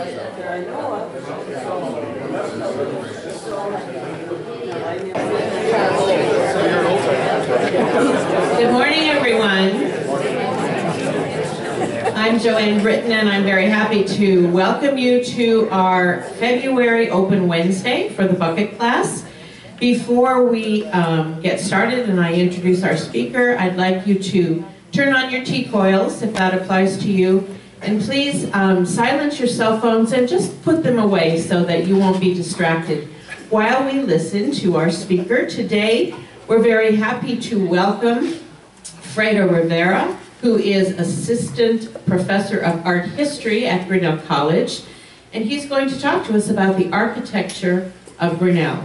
Good morning, everyone. I'm Joanne Britton, and I'm very happy to welcome you to our February Open Wednesday for the bucket class. Before we um, get started and I introduce our speaker, I'd like you to turn on your T-coils if that applies to you. And please um, silence your cell phones and just put them away so that you won't be distracted while we listen to our speaker. Today, we're very happy to welcome Fredo Rivera, who is Assistant Professor of Art History at Grinnell College, and he's going to talk to us about the architecture of Grinnell.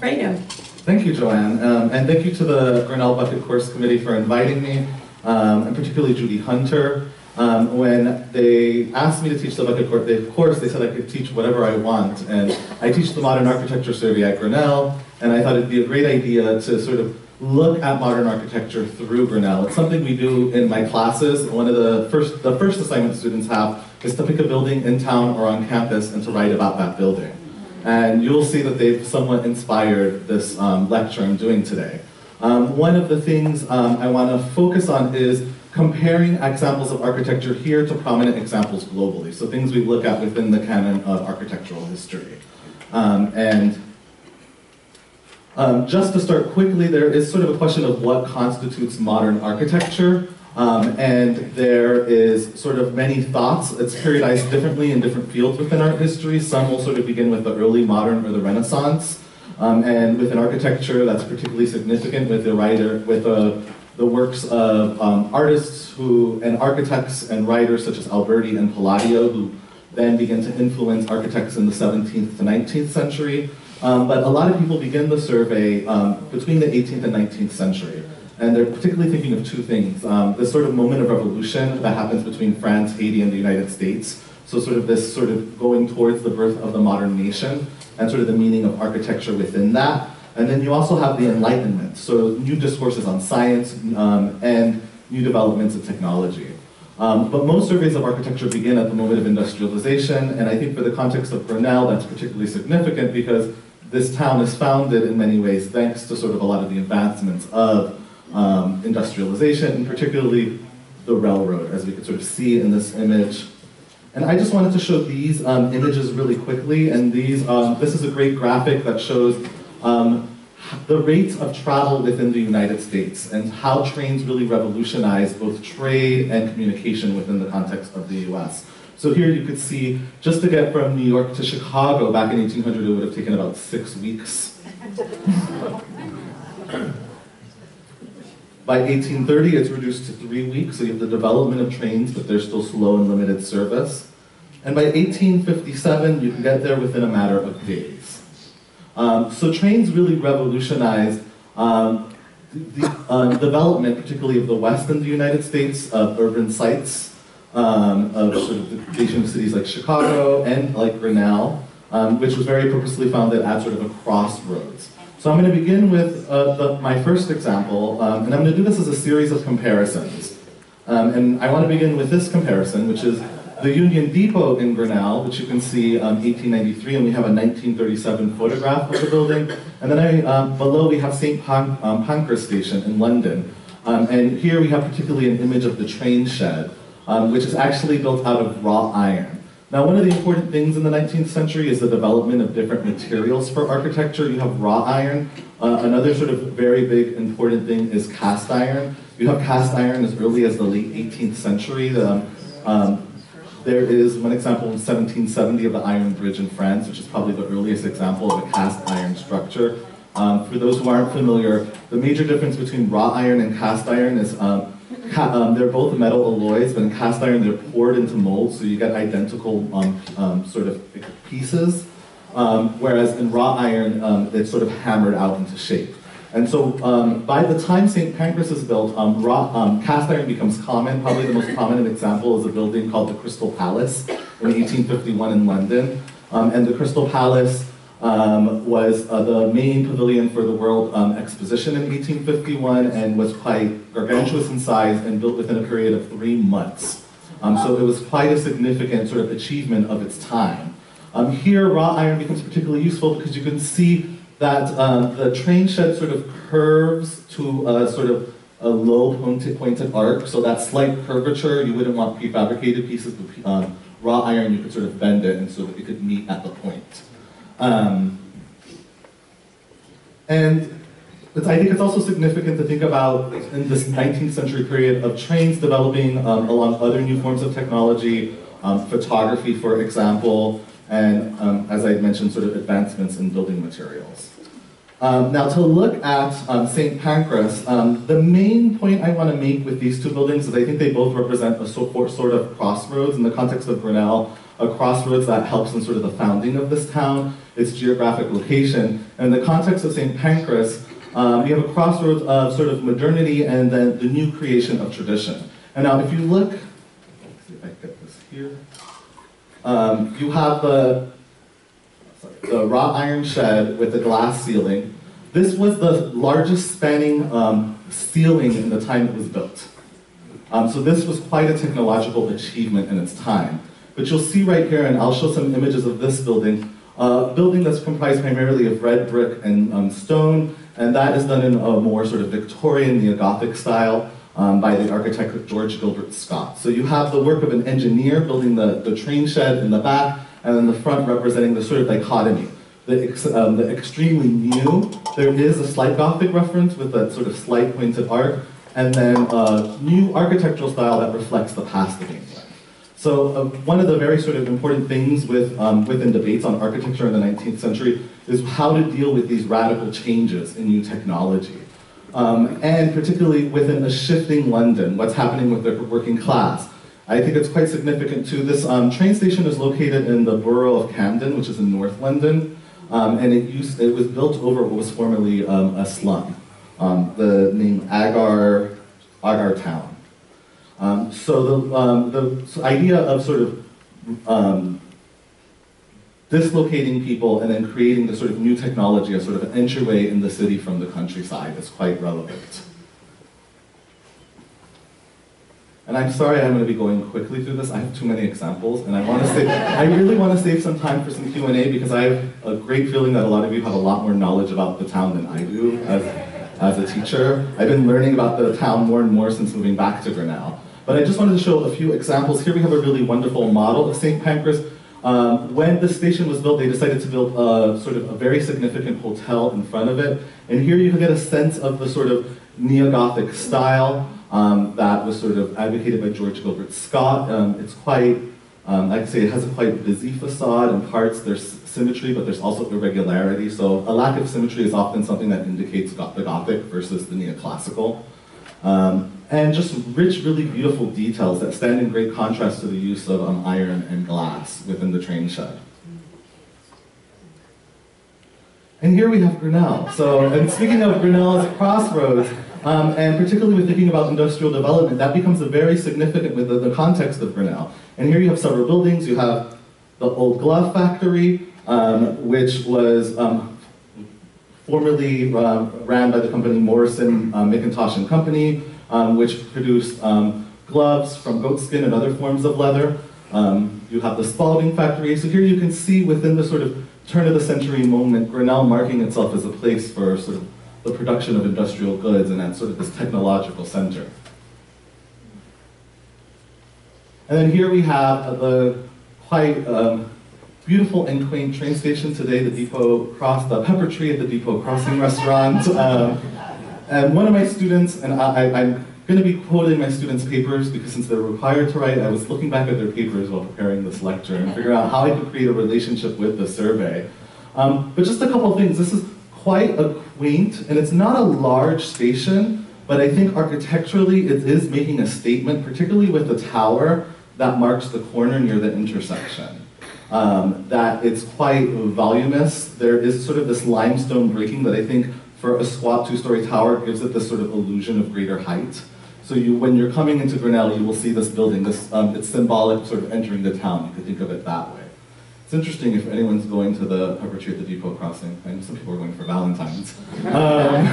Fredo. Thank you, Joanne, um, and thank you to the Grinnell Bucket Course Committee for inviting me, um, and particularly Judy Hunter. Um, when they asked me to teach the bucket course, they, of course, they said I could teach whatever I want, and I teach the Modern Architecture Survey at Grinnell, and I thought it'd be a great idea to sort of look at modern architecture through Grinnell. It's something we do in my classes. One of the first, the first assignment students have is to pick a building in town or on campus and to write about that building. And you'll see that they've somewhat inspired this um, lecture I'm doing today. Um, one of the things um, I want to focus on is comparing examples of architecture here to prominent examples globally. So things we look at within the canon of architectural history. Um, and um, just to start quickly, there is sort of a question of what constitutes modern architecture. Um, and there is sort of many thoughts. It's periodized differently in different fields within art history. Some will sort of begin with the early modern or the Renaissance. Um, and within architecture, that's particularly significant with the writer, with uh, the works of um, artists who, and architects and writers such as Alberti and Palladio, who then begin to influence architects in the 17th to 19th century. Um, but a lot of people begin the survey um, between the 18th and 19th century. And they're particularly thinking of two things. Um, this sort of moment of revolution that happens between France, Haiti, and the United States. So sort of this sort of going towards the birth of the modern nation and sort of the meaning of architecture within that. And then you also have the Enlightenment, so new discourses on science um, and new developments in technology. Um, but most surveys of architecture begin at the moment of industrialization, and I think for the context of Grinnell, that's particularly significant because this town is founded in many ways thanks to sort of a lot of the advancements of um, industrialization, and particularly the railroad, as we could sort of see in this image. And I just wanted to show these um, images really quickly, and these, um, this is a great graphic that shows um, the rates of travel within the United States and how trains really revolutionized both trade and communication within the context of the US. So here you could see, just to get from New York to Chicago back in 1800, it would have taken about six weeks. By 1830, it's reduced to three weeks, so you have the development of trains, but they're still slow and limited service. And by 1857, you can get there within a matter of days. Um, so trains really revolutionized um, the uh, development, particularly of the West in the United States, of urban sites, um, of sort of the creation of cities like Chicago and like Grinnell, um, which was very purposely founded at sort of a crossroads. So I'm going to begin with uh, the, my first example, um, and I'm going to do this as a series of comparisons. Um, and I want to begin with this comparison, which is the Union Depot in Grinnell, which you can see um, 1893, and we have a 1937 photograph of the building. And then I, um, below we have St. Pan um, Pancras Station in London. Um, and here we have particularly an image of the train shed, um, which is actually built out of wrought iron. Now, one of the important things in the 19th century is the development of different materials for architecture. You have wrought iron. Uh, another sort of very big important thing is cast iron. You have cast iron as early as the late 18th century. Um, there is one example in 1770 of the Iron Bridge in France, which is probably the earliest example of a cast iron structure. Um, for those who aren't familiar, the major difference between wrought iron and cast iron is um, um, they're both metal alloys, but in cast iron they're poured into molds, so you get identical um, um, sort of pieces. Um, whereas in wrought iron, it's sort of hammered out into shape. And so um, by the time St. Pancras is built, raw, cast iron becomes common. Probably the most prominent example is a building called the Crystal Palace in 1851 in London. and the Crystal Palace um, was uh, the main pavilion for the World um, Exposition in 1851 and was quite gargantuous in size and built within a period of three months. Um, so it was quite a significant sort of achievement of its time. Um, here, wrought iron becomes particularly useful because you can see that um, the train shed sort of curves to a sort of a low pointed, pointed arc, so that slight curvature, you wouldn't want prefabricated pieces, but um, wrought iron, you could sort of bend it and so that it could meet at the point. Um, and I think it's also significant to think about in this 19th century period of trains developing um, along other new forms of technology, um, photography, for example, and um, as I mentioned, sort of advancements in building materials. Um, now, to look at um, St. Pancras, um, the main point I want to make with these two buildings is I think they both represent a sort of crossroads in the context of Grinnell, a crossroads that helps in sort of the founding of this town, its geographic location. And in the context of St. Pancras, um, you have a crossroads of sort of modernity and then the new creation of tradition. And now, if you look, let's see if I get this here. Um, you have the, the wrought iron shed with the glass ceiling. This was the largest spanning um, ceiling in the time it was built. Um, so this was quite a technological achievement in its time. But you'll see right here, and I'll show some images of this building, a building that's comprised primarily of red brick and um, stone, and that is done in a more sort of Victorian neo-Gothic style um, by the architect George Gilbert Scott. So you have the work of an engineer building the, the train shed in the back, and then the front representing the sort of dichotomy. The, ex, um, the extremely new, there is a slight Gothic reference with that sort of slight pointed arc, and then a new architectural style that reflects the past of England. So uh, one of the very sort of important things with, um, within debates on architecture in the 19th century is how to deal with these radical changes in new technology. Um, and particularly within a shifting London, what's happening with the working class. I think it's quite significant too. This um, train station is located in the borough of Camden, which is in North London, um, and it, used, it was built over what was formerly um, a slum, um, the name Agar, Agar Town. Um, so the, um, the idea of sort of dislocating people and then creating this sort of new technology as sort of an entryway in the city from the countryside is quite relevant. And I'm sorry I'm going to be going quickly through this. I have too many examples, and I want to say I really want to save some time for some Q&A because I have a great feeling that a lot of you have a lot more knowledge about the town than I do as, as a teacher. I've been learning about the town more and more since moving back to Grinnell. But I just wanted to show a few examples. Here we have a really wonderful model of St. Pancras. Um, when the station was built, they decided to build a, sort of a very significant hotel in front of it. And here you can get a sense of the sort of neo-Gothic style um, that was sort of advocated by George Gilbert Scott. Um, it's quite, um, I'd say it has a quite busy facade. In parts, there's symmetry, but there's also irregularity. So a lack of symmetry is often something that indicates the Gothic versus the neoclassical. Um, and just rich, really beautiful details that stand in great contrast to the use of um, iron and glass within the train shed. And here we have Grinnell. So, and speaking of Grinnell's crossroads, um, and particularly with thinking about industrial development, that becomes a very significant with the, context of Grinnell. And here you have several buildings. You have the old glove factory, um, which was um, formerly uh, ran by the company Morrison uh, McIntosh and Company, um, which produced um, gloves from goatskin and other forms of leather. Um, you have the Spaulding factory. So here you can see within the sort of turn of the century moment, Grinnell marking itself as a place for sort of the production of industrial goods and as sort of this technological center. And then here we have the quite um, beautiful and quaint train station today, the Depot Cross, the Pepper Tree at the Depot Crossing restaurant. Um, and one of my students, and I, am going to be quoting my students' papers because since they're required to write, I was looking back at their papers while preparing this lecture and figuring out how I could create a relationship with the survey. Um, but just a couple of things. This is quite a quaint, and it's not a large station, but I think architecturally it is making a statement, particularly with the tower that marks the corner near the intersection um, that it's quite voluminous. There is sort of this limestone breaking that I think for a squat two-story tower gives it this sort of illusion of greater height. So you, when you're coming into Grinnell, you will see this building. This, um, it's symbolic, sort of entering the town. You could think of it that way. It's interesting if anyone's going to the Pepper Tree at the Depot Crossing. Know some people are going for Valentine's. Um,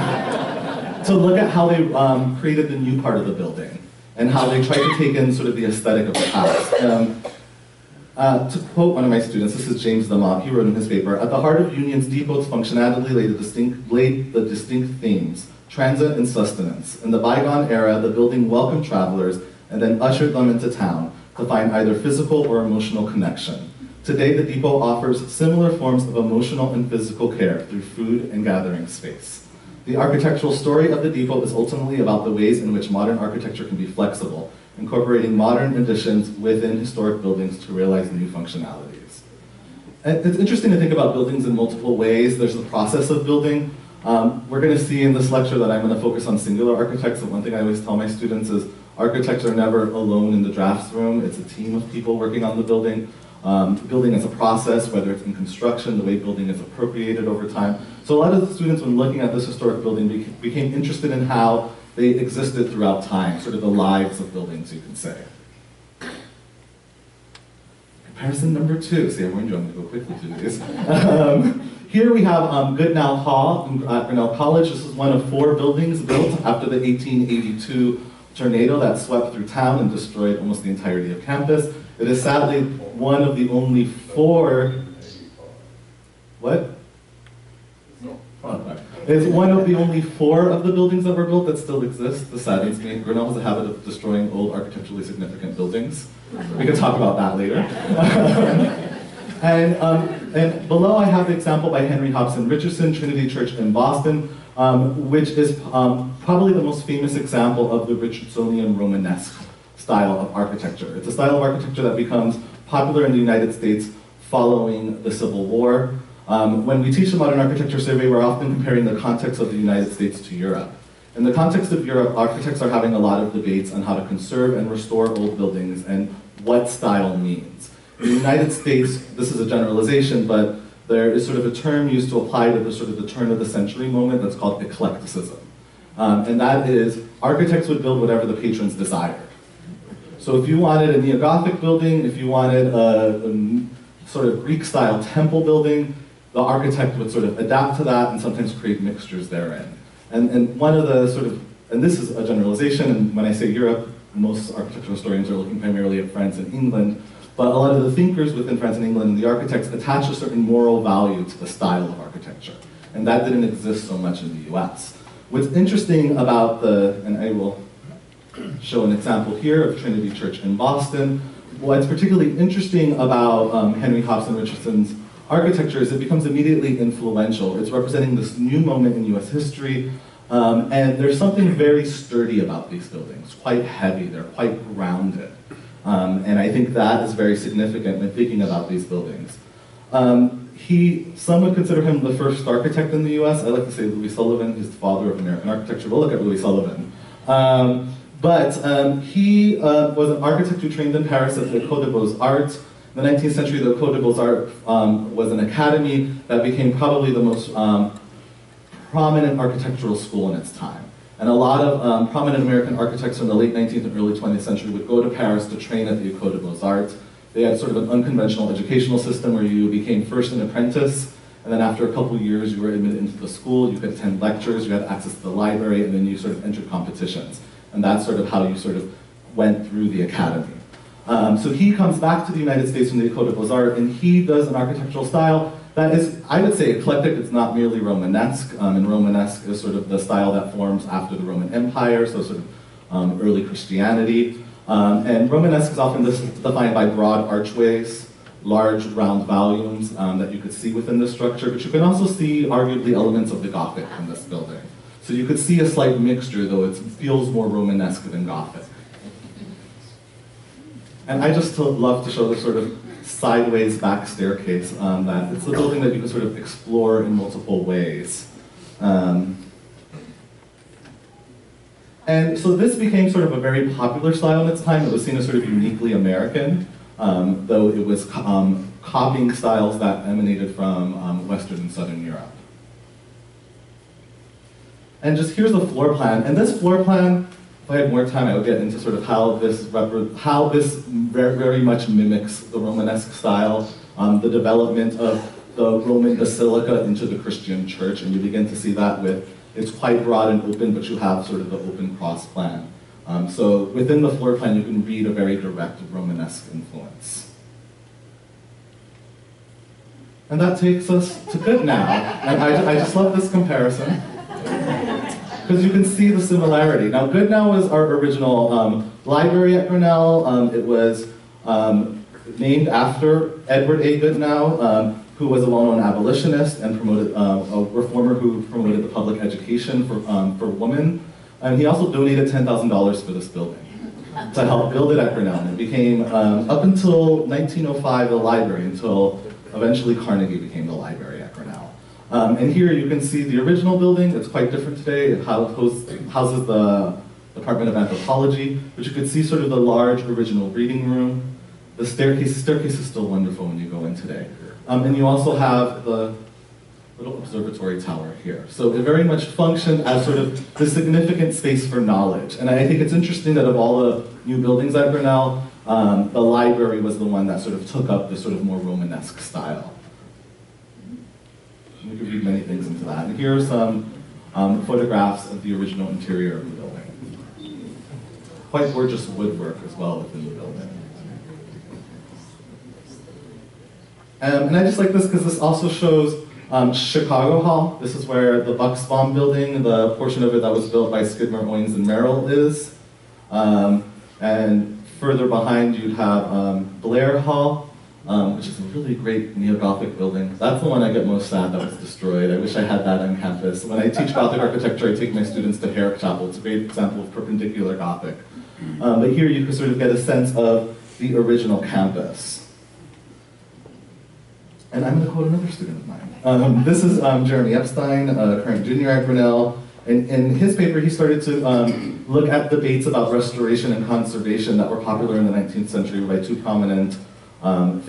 to look at how they um, created the new part of the building. and how they tried to take in sort of the aesthetic of the past. Um, uh, to quote one of my students, this is James Lamont, he wrote in his paper, at the heart of Union's depot's functionality lay the distinct, the distinct themes, transit and sustenance. In the bygone era, the building welcomed travelers and then ushered them into town to find either physical or emotional connection. Today, the depot offers similar forms of emotional and physical care through food and gathering space. The architectural story of the depot is ultimately about the ways in which modern architecture can be flexible, incorporating modern additions within historic buildings to realize new functionalities. It's interesting to think about buildings in multiple ways. There's the process of building. Um, we're going to see in this lecture that I'm going to focus on singular architects. And one thing I always tell my students is architects are never alone in the drafts room. It's a team of people working on the building. Um, building is a process, whether it's in construction, the way building is appropriated over time. So a lot of the students, when looking at this historic building, became interested in how they existed throughout time, sort of the lives of buildings, you can say. Comparison number two. See, I warned you I'm going to go quickly through these. Um, here we have um, Goodnow Hall at Grinnell College. This is one of four buildings built after the 1882 tornado that swept through town and destroyed almost the entirety of campus. It is sadly one of the only four, what? It's one of the only four of the buildings that were built that still exist. This saddens me. Grinnell has a habit of destroying old architecturally significant buildings. We can talk about that later. and, um, and below I have the example by Henry Hobson Richardson, Trinity Church in Boston, um, which is um, probably the most famous example of the Richardsonian Romanesque style of architecture. It's a style of architecture that becomes popular in the United States following the Civil War. Um, when we teach the modern architecture survey, we're often comparing the context of the United States to Europe. In the context of Europe, architects are having a lot of debates on how to conserve and restore old buildings and what style means. In the United States, this is a generalization, but there is sort of a term used to apply to the sort of the turn of the century moment that's called eclecticism. Um, and that is, architects would build whatever the patrons desired. So if you wanted a neo-Gothic building, if you wanted a, a sort of Greek-style temple building, the architect would sort of adapt to that and sometimes create mixtures therein. And, and one of the sort of, and this is a generalization, and when I say Europe, most architectural historians are looking primarily at France and England, but a lot of the thinkers within France and England and the architects attach a certain moral value to the style of architecture. And that didn't exist so much in the US. What's interesting about the, and I will show an example here of Trinity Church in Boston. What's particularly interesting about um, Henry Hobson Richardson's architecture is it becomes immediately influential. It's representing this new moment in US history, um, and there's something very sturdy about these buildings, quite heavy, they're quite grounded. Um, and I think that is very significant when thinking about these buildings. Um, he, some would consider him the first architect in the US. I like to say Louis Sullivan, he's the father of American architecture. We'll look at Louis Sullivan. Um, but um, he uh, was an architect who trained in Paris at the École des Beaux-Arts. In the 19th century, the École des Beaux-Arts um, was an academy that became probably the most um, prominent architectural school in its time. And a lot of um, prominent American architects from the late 19th and early 20th century would go to Paris to train at the École des Beaux-Arts. They had sort of an unconventional educational system where you became first an apprentice, and then after a couple years you were admitted into the school, you could attend lectures, you had access to the library, and then you sort of entered competitions. And that's sort of how you sort of went through the academy. Um, so he comes back to the United States from the des Beaux-Arts, and he does an architectural style that is, I would say, eclectic. It's not merely Romanesque, um, and Romanesque is sort of the style that forms after the Roman Empire, so sort of um, early Christianity. Um, and Romanesque is often defined by broad archways, large round volumes um, that you could see within the structure, but you can also see arguably elements of the Gothic in this building. So you could see a slight mixture, though it feels more Romanesque than Gothic. And I just love to show the sort of sideways back staircase um, that it's a building that you can sort of explore in multiple ways. Um, and so this became sort of a very popular style in its time. It was seen as sort of uniquely American, um, though it was um, copying styles that emanated from um, Western and Southern Europe. And just here's the floor plan. And this floor plan, if I had more time, I would get into sort of how this how this very, very much mimics the Romanesque style, um, the development of the Roman basilica into the Christian church, and you begin to see that with it's quite broad and open, but you have sort of the open cross plan Um, so within the floor plan, you can read a very direct Romanesque influence. And that takes us to Goodnow. And I, I just love this comparison. Because you can see the similarity. Now, Goodnow was our original um, library at Grinnell. Um, it was um, named after Edward A. Goodnow, um, who was a well-known abolitionist and promoted uh, a reformer who promoted the public education for, um, for women. And he also donated $10,000 for this building to help build it at Grinnell. And it became, up until 1905, the library, until eventually Carnegie became the library. Um, and here you can see the original building. It's quite different today. It houses, houses the Department of Anthropology, but you can see sort of the large original reading room. The staircase, the staircase is still wonderful when you go in today. Um, and you also have the little observatory tower here. So it very much functioned as sort of the significant space for knowledge. And I think it's interesting that of all the new buildings at Grinnell, um, the library was the one that sort of took up this sort of more Romanesque style. We could read many things into that. And here are some um, photographs of the original interior of the building. Quite gorgeous woodwork as well within the building. Um, and I just like this because this also shows um, Chicago Hall. This is where the Bucksbaum building, the portion of it that was built by Skidmore, Owings, and Merrill is. Um, and further behind you'd have um, Blair Hall, um, which is a really great neo-Gothic building. That's the one I get most sad that was destroyed. I wish I had that on campus. When I teach Gothic architecture, I take my students to Herrick Chapel. It's a great example of perpendicular Gothic. Um, but here you can sort of get a sense of the original campus. And I'm going to quote another student of mine. Um, this is um, Jeremy Epstein, a current junior at Grinnell. And in his paper, he started to um, look at debates about restoration and conservation that were popular in the 19th century by two prominent um.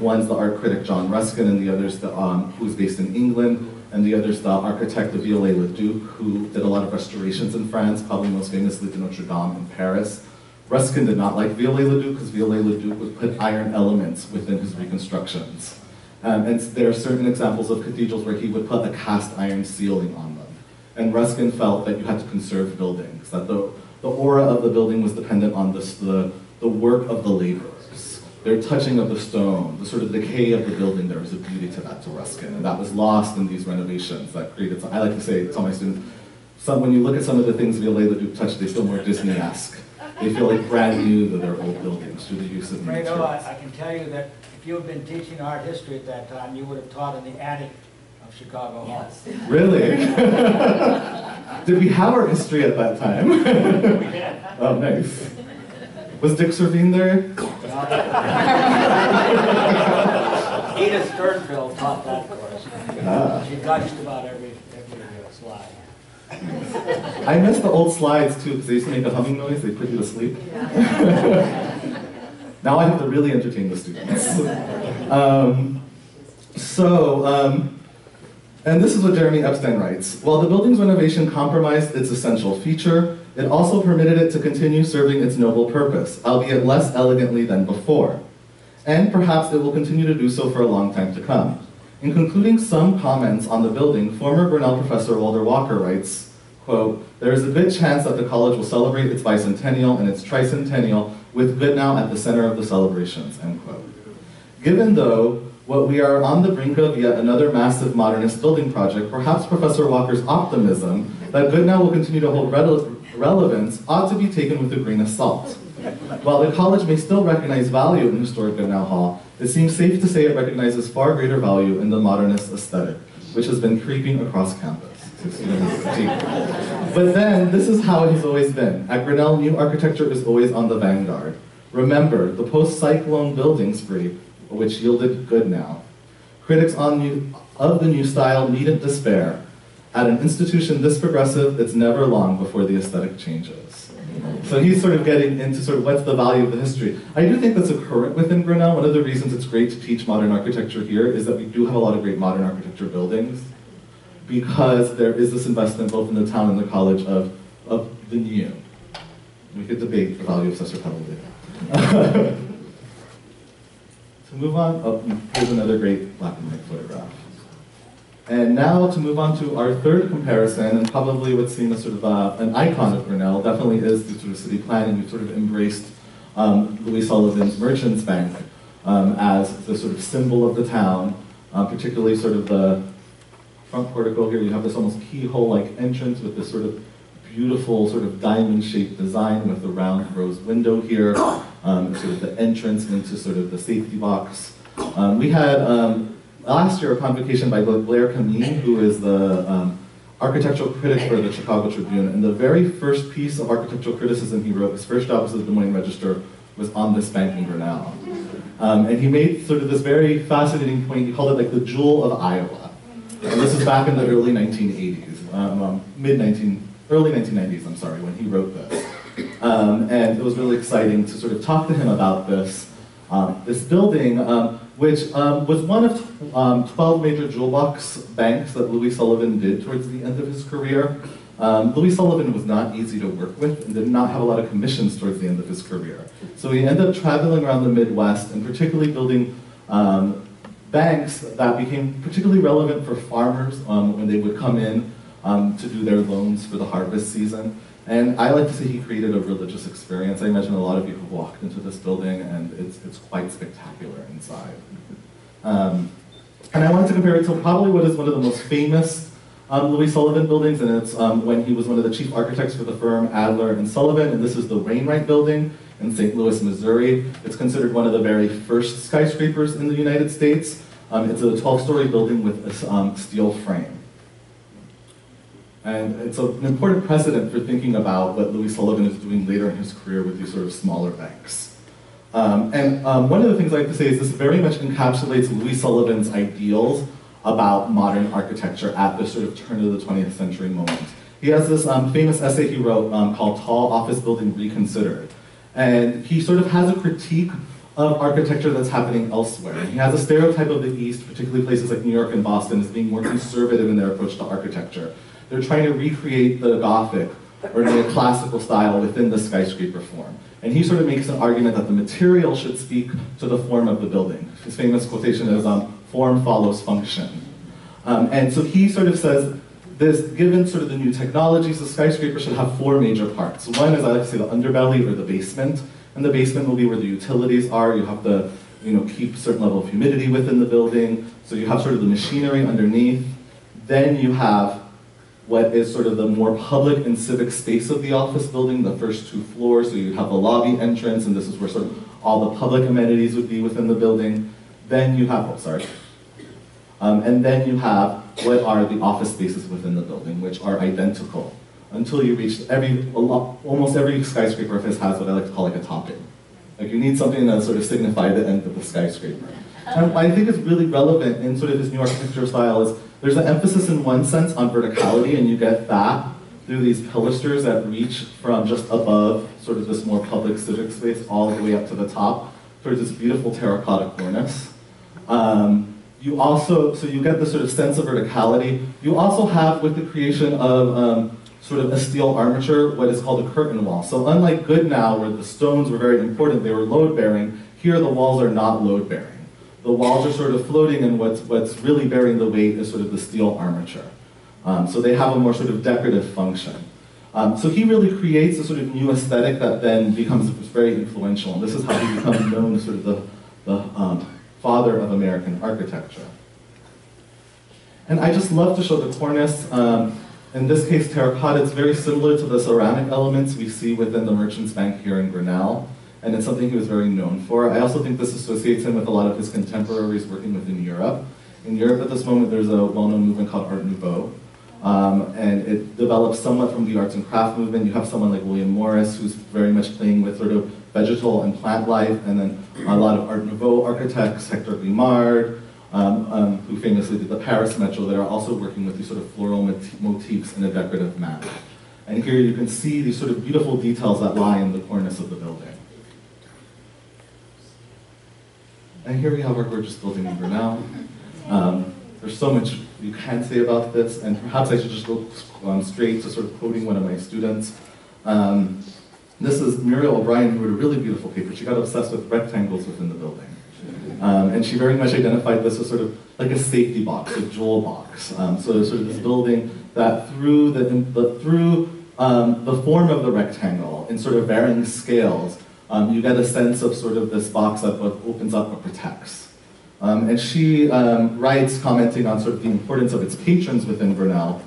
One's the art critic John Ruskin, and the other's the, um, who's based in England, and the other's the architect of Viollet-le-Duc, who did a lot of restorations in France, probably most famously to Notre Dame in Paris. Ruskin did not like Viollet-le-Duc because Viollet-le-Duc would put iron elements within his reconstructions. Um, and there are certain examples of cathedrals where he would put a cast iron ceiling on them. And Ruskin felt that you had to conserve buildings, that the, the aura of the building was dependent on this, the, the work of the laborers, their touching of the stone, the sort of decay of the building, there was a beauty to that to Ruskin. And that was lost in these renovations that created, I like to say, tell my students, some, when you look at some of the things Viollet-le-Duc touched, they feel more Disney-esque. They feel like brand new to their old buildings through the use of Fredo, materials. I, I can tell you that if you had been teaching art history at that time, you would have taught in the attic of Chicago Hall. Really? Did we have our history at that time? We did. oh, nice. Was Dick Cervene there? Edith Sternfeld taught that course. Ah. She gushed about every, every slide. I miss the old slides too, because they used to make a humming noise, they put you to sleep. now I have to really entertain the students. Um, so, um, and this is what Jeremy Epstein writes. While the building's renovation compromised its essential feature, it also permitted it to continue serving its noble purpose, albeit less elegantly than before. And perhaps it will continue to do so for a long time to come. In concluding some comments on the building, former Grinnell professor Walter Walker writes, quote, there is a good chance that the college will celebrate its bicentennial and its tricentennial with Goodnow at the center of the celebrations, end quote. Given, though, what we are on the brink of yet another massive modernist building project, perhaps Professor Walker's optimism that Goodnow will continue to hold relevance ought to be taken with a grain of salt. While the college may still recognize value in historic Goodnow Hall, it seems safe to say it recognizes far greater value in the modernist aesthetic, which has been creeping across campus. But then, this is how it has always been. At Grinnell, new architecture is always on the vanguard. Remember, the post-cyclone building spree, which yielded Goodnow. Critics on new, of the new style needn't despair. At an institution this progressive, it's never long before the aesthetic changes. So he's sort of getting into sort of what's the value of the history. I do think that's a current within Grinnell. One of the reasons it's great to teach modern architecture here is that we do have a lot of great modern architecture buildings because there is this investment both in the town and the college of, of the new. We could debate the value of Cesar Pelli later. to move on, oh, here's another great black and white photograph. And now to move on to our third comparison, and probably what's seen as sort of uh, an icon of Grinnell, definitely is the sort of city planning. We've sort of embraced um, Louis Sullivan's Merchants Bank um, as the sort of symbol of the town, uh, particularly sort of the front portico here. You have this almost keyhole-like entrance with this sort of beautiful sort of diamond-shaped design with the round rose window here, um, sort of the entrance into sort of the safety box. Um, we had um, last year a convocation by Blair Kamin, who is the um, architectural critic for the Chicago Tribune, and the very first piece of architectural criticism he wrote, his first job was at the Des Moines Register, was on this bank in Grinnell. Um, and he made sort of this very fascinating point, he called it like the jewel of Iowa. And this is back in the early 1980s, um, um, mid 19, early 1990s, I'm sorry, when he wrote this. Um, and it was really exciting to sort of talk to him about this, um, this building, um, which um, was one of um, 12 major jewel box banks that Louis Sullivan did towards the end of his career. Um, Louis Sullivan was not easy to work with and did not have a lot of commissions towards the end of his career. So he ended up traveling around the Midwest and particularly building um, banks that became particularly relevant for farmers um, when they would come in um, to do their loans for the harvest season. And I like to say he created a religious experience. I imagine a lot of you have walked into this building and it's, it's quite spectacular inside. Um, and I wanted to compare it to probably what is one of the most famous um, Louis Sullivan buildings, and it's um, when he was one of the chief architects for the firm Adler and Sullivan, and this is the Wainwright Building in St. Louis, Missouri. It's considered one of the very first skyscrapers in the United States. Um, it's a 12-story building with a um, steel frame. And it's a, an important precedent for thinking about what Louis Sullivan is doing later in his career with these sort of smaller banks. Um, and um, one of the things I like to say is this very much encapsulates Louis Sullivan's ideals about modern architecture at the sort of turn of the 20th century moment. He has this um, famous essay he wrote um, called Tall Office Building Reconsidered. And he sort of has a critique of architecture that's happening elsewhere. He has a stereotype of the East, particularly places like New York and Boston, as being more conservative in their approach to architecture. They're trying to recreate the Gothic or the classical style within the skyscraper form. And he sort of makes an argument that the material should speak to the form of the building. His famous quotation is, um, form follows function. Um, and so he sort of says, this, given sort of the new technologies, the skyscraper should have four major parts. One is, I like to say, the underbelly or the basement. And the basement will be where the utilities are. You have to you know, keep a certain level of humidity within the building. So you have sort of the machinery underneath. Then you have what is sort of the more public and civic space of the office building, the first two floors. So you have the lobby entrance, and this is where sort of all the public amenities would be within the building. Then you have, oh, sorry. Um, and then you have what are the office spaces within the building, which are identical until you reach every, almost every skyscraper office has what I like to call like a topping. Like you need something that sort of signify the end of the skyscraper. And what I think is really relevant in sort of this new architecture style is there's an emphasis in one sense on verticality, and you get that through these pilasters that reach from just above sort of this more public civic space all the way up to the top towards this beautiful terracotta cornice. Um, you also, so you get this sort of sense of verticality. You also have, with the creation of um, sort of a steel armature, what is called a curtain wall. So unlike Goodnow, where the stones were very important, they were load-bearing, here the walls are not load-bearing. The walls are sort of floating, and what's, what's really bearing the weight is sort of the steel armature. Um, so they have a more sort of decorative function. Um, so he really creates a sort of new aesthetic that then becomes very influential, and this is how he becomes known as sort of the, the um, father of American architecture. And I just love to show the cornice. Um, in this case, terracotta, it's very similar to the ceramic elements we see within the Merchants Bank here in Grinnell, and it's something he was very known for. I also think this associates him with a lot of his contemporaries working within Europe. In Europe at this moment, there's a well-known movement called Art Nouveau, um, and it develops somewhat from the arts and craft movement. You have someone like William Morris, who's very much playing with sort of vegetal and plant life, and then a lot of Art Nouveau architects, Hector Guimard, um, um, who famously did the Paris Metro, that are also working with these sort of floral motifs in a decorative manner. And here you can see these sort of beautiful details that lie in the cornice of the building. And here we have our gorgeous building in Grinnell. Um, there's so much you can say about this, and perhaps I should just go um, straight to sort of quoting one of my students. Um, this is Muriel O'Brien, who wrote a really beautiful paper. She got obsessed with rectangles within the building. Um, and she very much identified this as sort of like a safety box, a jewel box. Um, so sort of this building that through the, the through um, the form of the rectangle in sort of varying scales, um, you get a sense of sort of this box that both opens up or protects. Um, and she um, writes, commenting on sort of the importance of its patrons within Grinnell,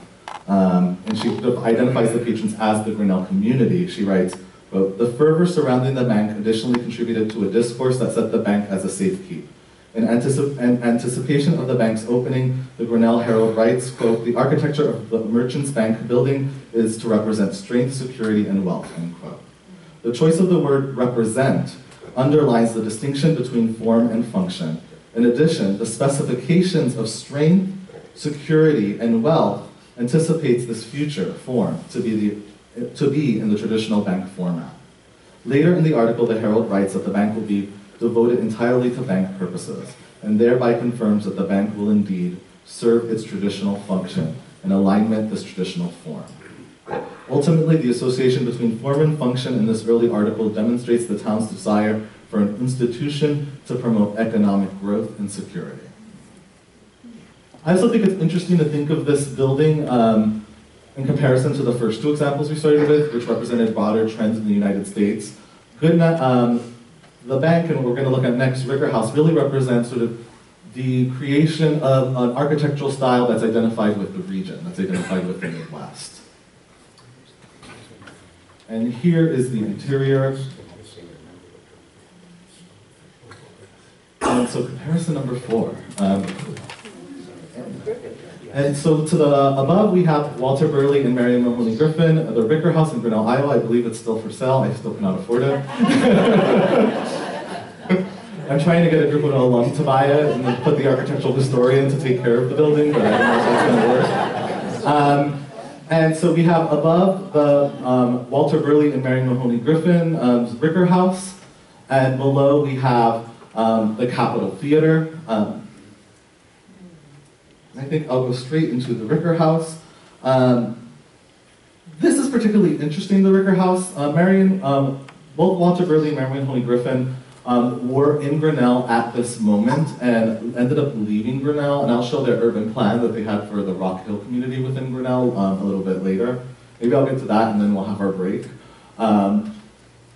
um, and she sort of identifies the patrons as the Grinnell community. She writes, quote, the fervor surrounding the bank additionally contributed to a discourse that set the bank as a safekeep. In anticip in anticipation of the bank's opening, the Grinnell Herald writes, quote, the architecture of the Merchants Bank building is to represent strength, security, and wealth, end quote. The choice of the word represent underlines the distinction between form and function. In addition, the specifications of strength, security, and wealth anticipates this future form to be, the, to be in the traditional bank format. Later in the article, the Herald writes that the bank will be devoted entirely to bank purposes, and thereby confirms that the bank will indeed serve its traditional function and alignment with this traditional form. Ultimately, the association between form and function in this early article demonstrates the town's desire for an institution to promote economic growth and security. I also think it's interesting to think of this building um, in comparison to the first two examples we started with, which represented broader trends in the United States. Um, the bank, and what we're going to look at next, Ricker House, really represents sort of the creation of an architectural style that's identified with the region, that's identified with the Midwest. And here is the interior. And so comparison number four. Um, and so to the above, we have Walter Burley and Marion Mahony Griffin, the Ricker House in Grinnell, Iowa. I believe it's still for sale. I still cannot afford it. I'm trying to get a group of alum to buy it and put the architectural historian to take care of the building, but I don't know if that's going to work. Um, and so we have above the um, Walter Burley and Marion Mahony Griffin um, Ricker House, and below we have um, the Capitol Theater. Um, I think I'll go straight into the Ricker House. Um, this is particularly interesting, the Ricker House. Uh, Marion, um, both Walter Burley and Marion Mahony Griffin um, were in Grinnell at this moment and ended up leaving Grinnell, and I'll show their urban plan that they had for the Rock Hill community within Grinnell um, a little bit later. Maybe I'll get to that and then we'll have our break. Um,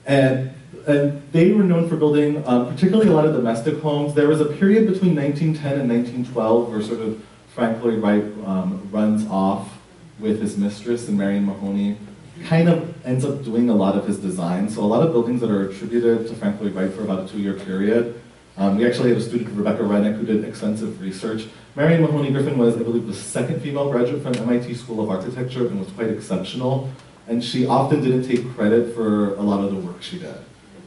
and, and they were known for building um, particularly a lot of domestic homes. There was a period between 1910 and 1912 where sort of Frank Lloyd Wright um, runs off with his mistress and Marion Mahony kind of ends up doing a lot of his design. So a lot of buildings that are attributed to Frank Lloyd Wright for about a two-year period. Um, we actually had a student, Rebecca Rennick, who did extensive research. Marion Mahony Griffin was, I believe, the second female graduate from MIT School of Architecture and was quite exceptional. And she often didn't take credit for a lot of the work she did.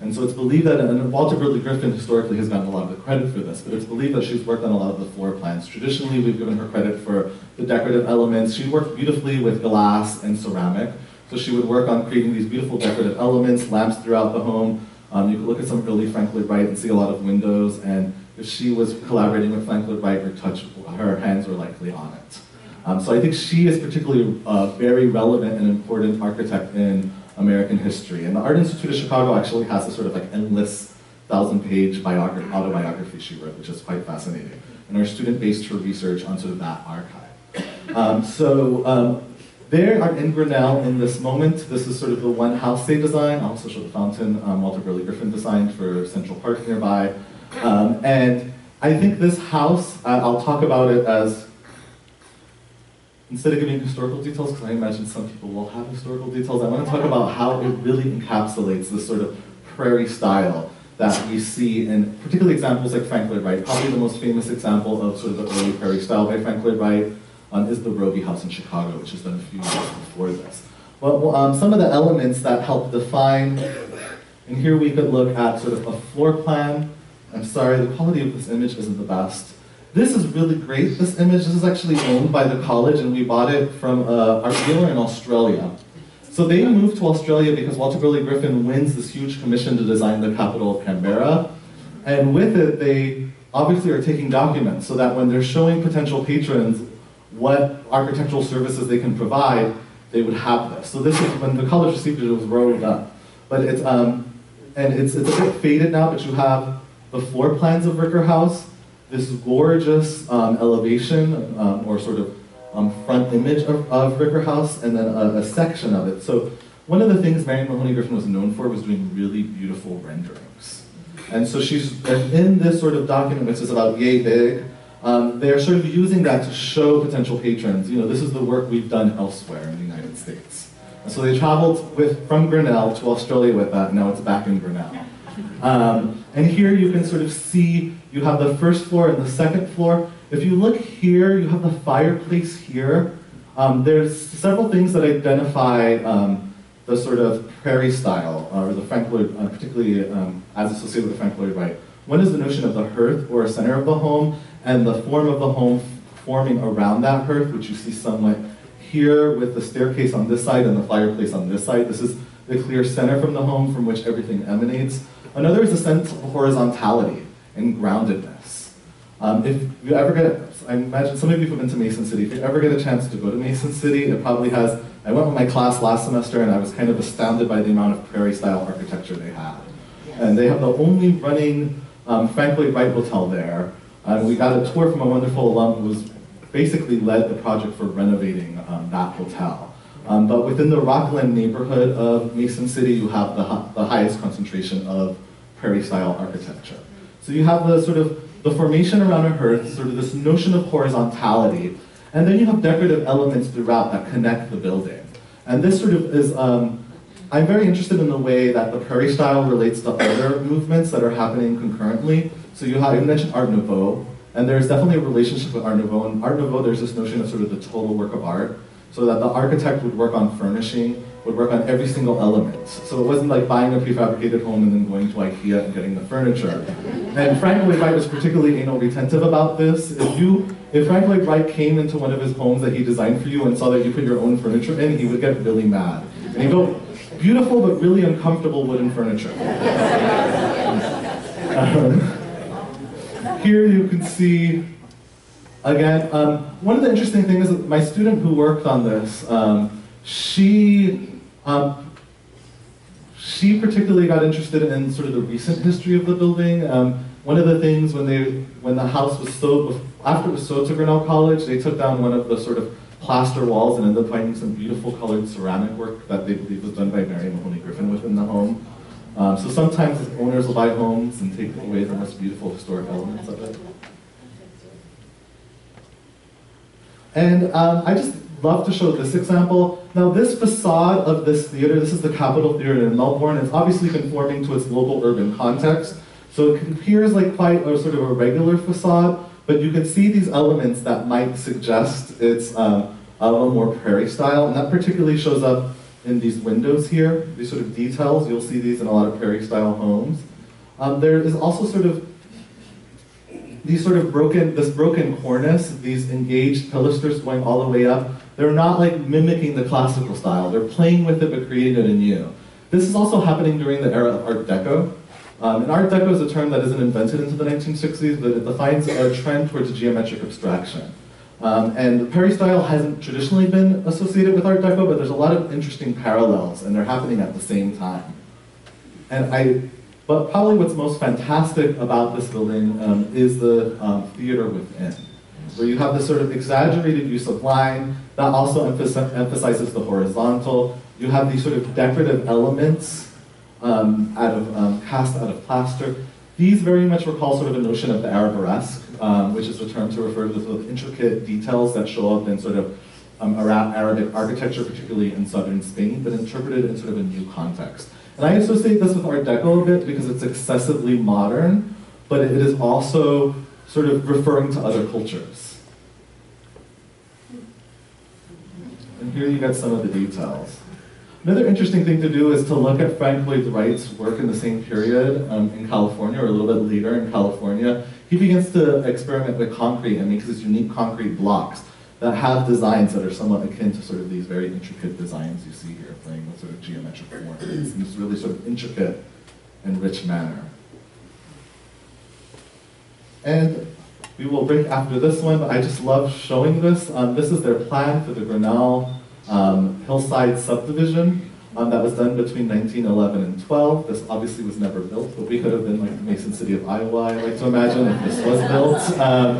And so it's believed that, and Walter Burley Griffin historically has gotten a lot of the credit for this, but it's believed that she's worked on a lot of the floor plans. Traditionally, we've given her credit for the decorative elements. She worked beautifully with glass and ceramic. So she would work on creating these beautiful decorative elements, lamps throughout the home. Um, you could look at some early Frank Lloyd Wright and see a lot of windows, and if she was collaborating with Frank Lloyd Wright, her touch, her hands were likely on it. Um, so I think she is particularly a uh, very relevant and important architect in American history. And the Art Institute of Chicago actually has a sort of like endless thousand-page autobiography she wrote, which is quite fascinating. And our student based her research on sort of that archive. Um, so um, there are in Grinnell in this moment, this is sort of the one house they designed. I'll also show the fountain um, Walter Burley Griffin designed for Central Park nearby. Um, and I think this house, uh, I'll talk about it as instead of giving historical details, because I imagine some people will have historical details, I want to talk about how it really encapsulates this sort of prairie style that we see in particularly examples like Frank Lloyd Wright. Probably the most famous example of sort of the early prairie style by Frank Lloyd Wright um, is the Robie House in Chicago, which was done a few years before this. Well, um, some of the elements that help define, and here we could look at sort of a floor plan. I'm sorry, the quality of this image isn't the best. This is really great, this image. This is actually owned by the college, and we bought it from an uh, art dealer in Australia. So they moved to Australia because Walter Burley Griffin wins this huge commission to design the capital of Canberra. And with it, they obviously are taking documents so that when they're showing potential patrons what architectural services they can provide, they would have this. So this is, when the college received it, it was rolled up. But it's, um, and it's, it's a bit faded now, but you have the floor plans of Ricker House, this gorgeous um, elevation um, or sort of um, front image of, of Ricker House, and then a, a section of it. So one of the things Marion Mahony Griffin was known for was doing really beautiful renderings. And so she's and in this sort of document, which is about yay big. Um, they're sort of using that to show potential patrons. You know, this is the work we've done elsewhere in the United States. And so they traveled with from Grinnell to Australia with that. Now it's back in Grinnell. Um, and here you can sort of see you have the first floor and the second floor. If you look here, you have the fireplace here. Um, there's several things that identify um, the sort of prairie style, uh, or the Frank Lloyd, uh, particularly um, as associated with Frank Lloyd Wright. One is the notion of the hearth or a center of the home, and the form of the home forming around that hearth, which you see somewhat here with the staircase on this side and the fireplace on this side. This is the clear center from the home from which everything emanates. Another is a sense of horizontality and groundedness. Um, if you ever get, I imagine some of you have been to Mason City, if you ever get a chance to go to Mason City, it probably has, I went with my class last semester and I was kind of astounded by the amount of prairie style architecture they have. And they have the only running um, Frank Lloyd Wright Hotel there. And we got a tour from a wonderful alum who was basically led the project for renovating um, that hotel. Um, but within the Rockland neighborhood of Mason City, you have the, the highest concentration of prairie style architecture. So you have the sort of the formation around a hearth, sort of this notion of horizontality, and then you have decorative elements throughout that connect the building. And this sort of is, um, I'm very interested in the way that the prairie style relates to other movements that are happening concurrently. So you have, you mentioned Art Nouveau, and there's definitely a relationship with Art Nouveau. And Art Nouveau, there's this notion of sort of the total work of art, so that the architect would work on furnishing, would work on every single element. So it wasn't like buying a prefabricated home and then going to IKEA and getting the furniture. And Frank Lloyd Wright was particularly anal retentive about this. If you, if Frank Lloyd Wright came into one of his homes that he designed for you and saw that you put your own furniture in, he would get really mad. And he built beautiful but really uncomfortable wooden furniture. Um, here you can see Again, um, one of the interesting things is that my student who worked on this, um, she, um, she particularly got interested in sort of the recent history of the building. Um, one of the things when they, when the house was sold, after it was sold to Grinnell College, they took down one of the sort of plaster walls and end up finding some beautiful colored ceramic work that they believe was done by Mary Mahony Griffin within the home. Um, so sometimes owners will buy homes and take away the most beautiful historic elements of it. And um, I just love to show this example. Now, this facade of this theater, this is the Capitol Theater in Melbourne, it's obviously conforming to its local urban context. So it appears like quite a sort of a regular facade, but you can see these elements that might suggest it's um, a little more prairie style, and that particularly shows up in these windows here, these sort of details. You'll see these in a lot of prairie style homes. Um, there is also sort of these sort of broken, this broken cornice, these engaged pilasters going all the way up, they're not like mimicking the classical style. They're playing with it but creating it anew. This is also happening during the era of Art Deco. Um, and Art Deco is a term that isn't invented into the 1960s, but it defines a trend towards geometric abstraction. Um, and prairie style hasn't traditionally been associated with Art Deco, but there's a lot of interesting parallels, and they're happening at the same time. And I but probably what's most fantastic about this building um, is the um, theater within, where you have this sort of exaggerated use of line that also emphasi- emphasizes the horizontal. You have these sort of decorative elements um, out of um, cast out of plaster. These very much recall sort of a notion of the Arabesque, um, which is a term to refer to the sort of intricate details that show up in sort of um, Ara- Arabic architecture, particularly in southern Spain, but interpreted in sort of a new context. And I associate this with Art Deco a bit because it's excessively modern, but it is also sort of referring to other cultures. And here you get some of the details. Another interesting thing to do is to look at Frank Lloyd Wright's work in the same period um, in California, or a little bit later in California. He begins to experiment with concrete and makes these unique concrete blocks that have designs that are somewhat akin to sort of these very intricate designs you see here, playing with sort of geometric forms in this really sort of intricate and rich manner. And we will break after this one, but I just love showing this. Um, this is their plan for the Grinnell um, Hillside subdivision. um, that was done between 1911 and 12. This obviously was never built, but we could have been like the Mason City of Iowa, I like to imagine, if this was built. Um,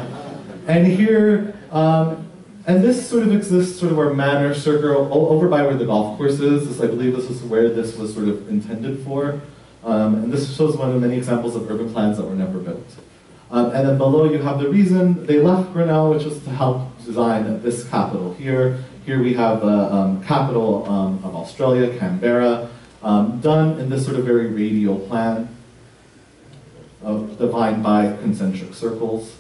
and here, um, and this sort of exists sort of where Manor Circle, over by where the golf course is. This, I believe this is where this was sort of intended for. Um, and this shows one of many examples of urban plans that were never built. Um, and then below you have the reason they left Grinnell, which was to help design this capital here. Here we have the um, capital um, of Australia, Canberra, um, done in this sort of very radial plan, uh, defined by concentric circles.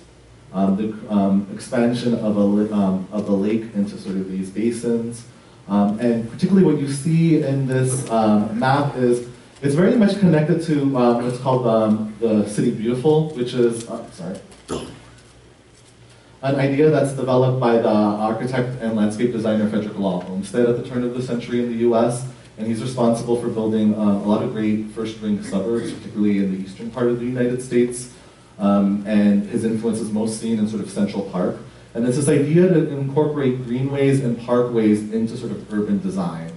Um, the um, expansion of, a, um, of the lake into sort of these basins. And particularly what you see in this map is it's very much connected to what's called the City Beautiful, which is, uh, sorry, an idea that's developed by the architect and landscape designer Frederick Law Olmsted at the turn of the century in the US. And he's responsible for building um, a lot of great first ring suburbs, particularly in the eastern part of the United States. Um, and his influence is most seen in sort of Central Park. And it's this idea to incorporate greenways and parkways into sort of urban design.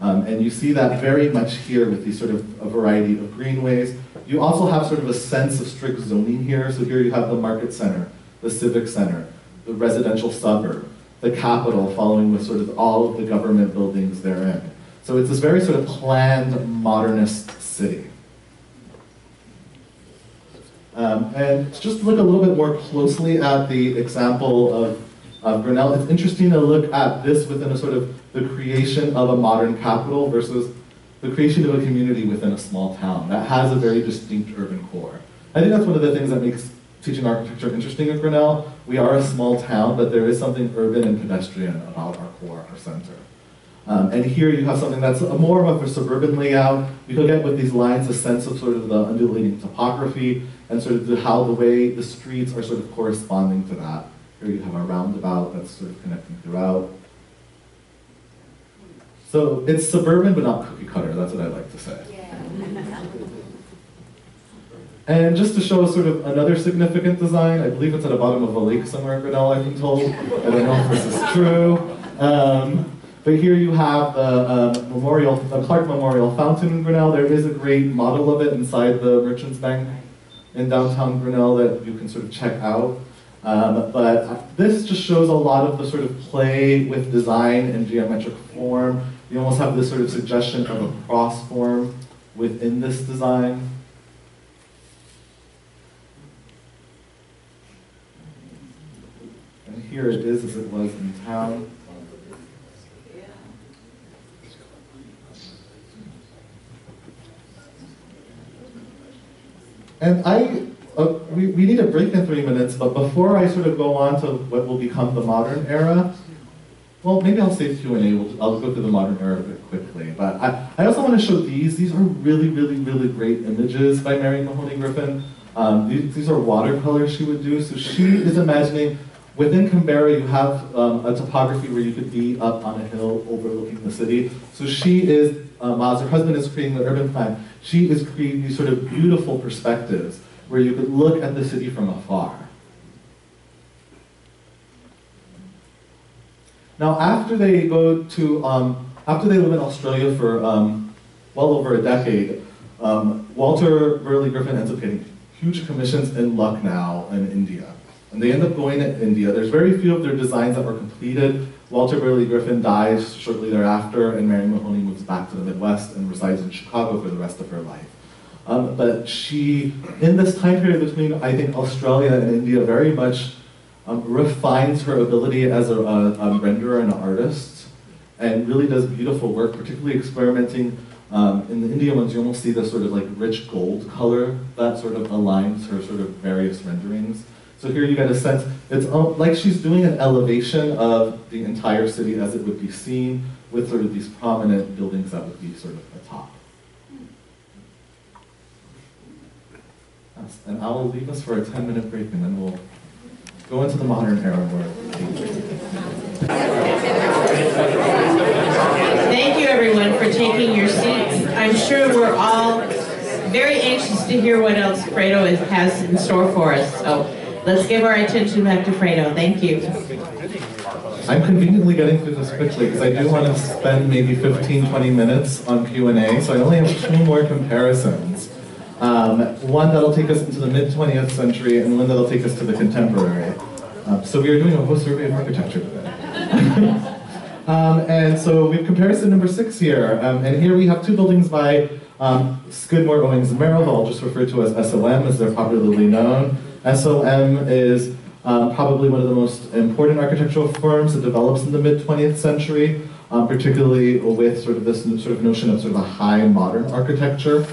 Um, and you see that very much here with these sort of a variety of greenways. You also have sort of a sense of strict zoning here. So here you have the market center, the civic center, the residential suburb, the capital following with sort of all of the government buildings therein. So it's this very sort of planned modernist city. Um, and just to look a little bit more closely at the example of, of Grinnell, it's interesting to look at this within a sort of the creation of a modern capital versus the creation of a community within a small town that has a very distinct urban core. I think that's one of the things that makes teaching architecture interesting at Grinnell. We are a small town, but there is something urban and pedestrian about our core, our center. Um, and here you have something that's a more of a suburban layout. You can get with these lines a sense of sort of the undulating topography and sort of the, how the way the streets are sort of corresponding to that. Here you have a roundabout that's sort of connecting throughout. So it's suburban but not cookie cutter, that's what I like to say. And just to show sort of another significant design, I believe it's at the bottom of a lake somewhere in Grinnell, I've been told. I don't know if this is true. Um, but here you have the um, memorial, the Clark Memorial Fountain in Grinnell. There is a great model of it inside the Merchants Bank in downtown Grinnell that you can sort of check out. Um, but this just shows a lot of the sort of play with design and geometric form. You almost have this sort of suggestion of a cross form within this design. And here it is as it was in town. And I, uh, we, we need a break in three minutes, but before I sort of go on to what will become the modern era, well, maybe I'll save Q&A, we'll, I'll go through the modern era a bit quickly. But I, I also want to show these. These are really, really, really great images by Mary Mahony Griffin. Um, these, these are watercolors she would do. So she is imagining, within Canberra you have um, a topography where you could be up on a hill overlooking the city. So she is, as her husband is creating the urban plan, she is creating these sort of beautiful perspectives where you could look at the city from afar. Now, after they go to, um, after they live in Australia for um, well over a decade, um, Walter Burley Griffin ends up getting huge commissions in Lucknow in India. And they end up going to India. There's very few of their designs that were completed. Walter Burley Griffin dies shortly thereafter, and Mary Mahony moves back to the Midwest and resides in Chicago for the rest of her life. Um, but she, in this time period between, I think, Australia and India, very much um, refines her ability as a, a, a renderer and an artist, and really does beautiful work, particularly experimenting. Um, in the India ones, you almost see this sort of like rich gold color that sort of aligns her sort of various renderings. So here you get a sense, it's like she's doing an elevation of the entire city as it would be seen with sort of these prominent buildings that would be sort of atop. And I will leave us for a 10 minute break and then we'll go into the modern era Thank you, everyone, for taking your seats. I'm sure we're all very anxious to hear what else Fredo has in store for us. So let's give our attention back to Fredo. Thank you. I'm conveniently getting through this quickly because I do want to spend maybe 15, 20 minutes on Q&A, so I only have two more comparisons. Um, one that'll take us into the mid-20th century and one that'll take us to the contemporary. Um, so we are doing a whole survey of architecture today. Um, and so we have comparison number six here. Um, and here we have two buildings by um, Skidmore, Owings, and Merrill, I'll just refer to as SOM as they're popularly known. SOM is um, probably one of the most important architectural firms that develops in the mid 20th century, um, particularly with sort of this sort of notion of sort of a high modern architecture.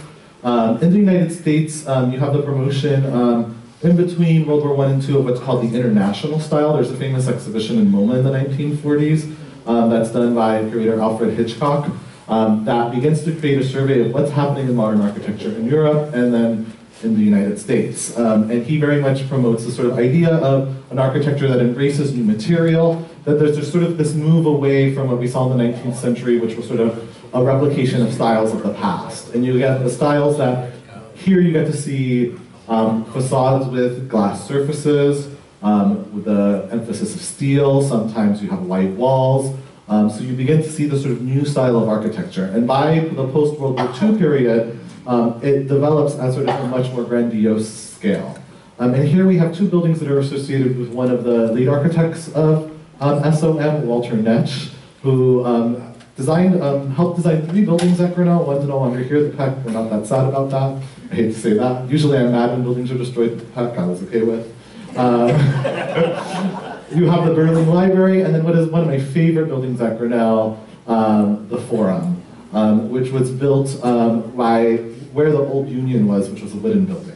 Um, in the United States, um, you have the promotion um, in between World War I and II of what's called the international style. There's a famous exhibition in MoMA in the 1940s um, that's done by curator Alfred Hitchcock um, that begins to create a survey of what's happening in modern architecture in Europe and then in the United States. Um, and he very much promotes the sort of idea of an architecture that embraces new material, that there's just sort of this move away from what we saw in the 19th century, which was sort of a replication of styles of the past. And you get the styles that, here you get to see um, facades with glass surfaces, um, with the emphasis of steel, sometimes you have white walls, um, so you begin to see the sort of new style of architecture. And by the post-World War II period, um, it develops at sort of a much more grandiose scale. Um, and here we have two buildings that are associated with one of the lead architects of um, SOM, Walter Netsch, who um, designed, um, helped design three buildings at Grinnell. One's no longer here, the PEC, we're not that sad about that. I hate to say that. Usually I'm mad when buildings are destroyed, the PEC I was okay with. Um, you have the Burling Library, and then what is one of my favorite buildings at Grinnell, the Forum, um, which was built um, by where the old Union was, which was a wooden building.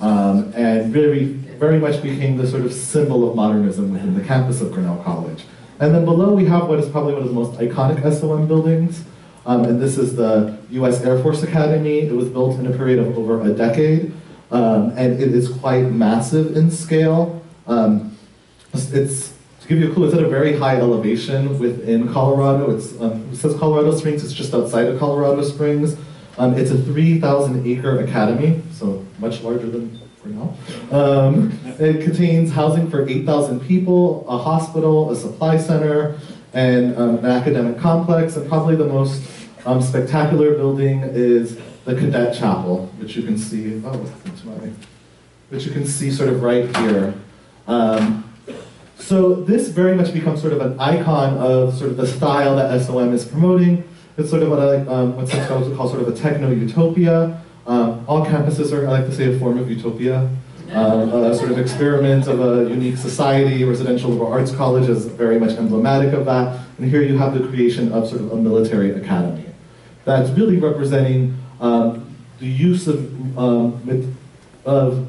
Um, and very, very much became the sort of symbol of modernism within the campus of Grinnell College. And then below we have what is probably one of the most iconic SOM buildings, um, and this is the US Air Force Academy. It was built in a period of over a decade, um, and it is quite massive in scale. Um, it's, to give you a clue, it's at a very high elevation within Colorado. It's, um, it says Colorado Springs, it's just outside of Colorado Springs. Um, it's a 3,000 acre academy, so much larger than Grinnell. Um, it contains housing for 8,000 people, a hospital, a supply center, and um, an academic complex. And probably the most um, spectacular building is the Cadet Chapel, which you can see, oh, which you can see sort of right here. Um, so this very much becomes sort of an icon of sort of the style that SOM is promoting. It's sort of what I like, um, what some scholars would call sort of a techno-utopia. Um, all campuses are, I like to say, a form of utopia. Um, a sort of experiment of a unique society. Residential liberal arts college is very much emblematic of that. And here you have the creation of sort of a military academy. That's really representing um, the use of, um, of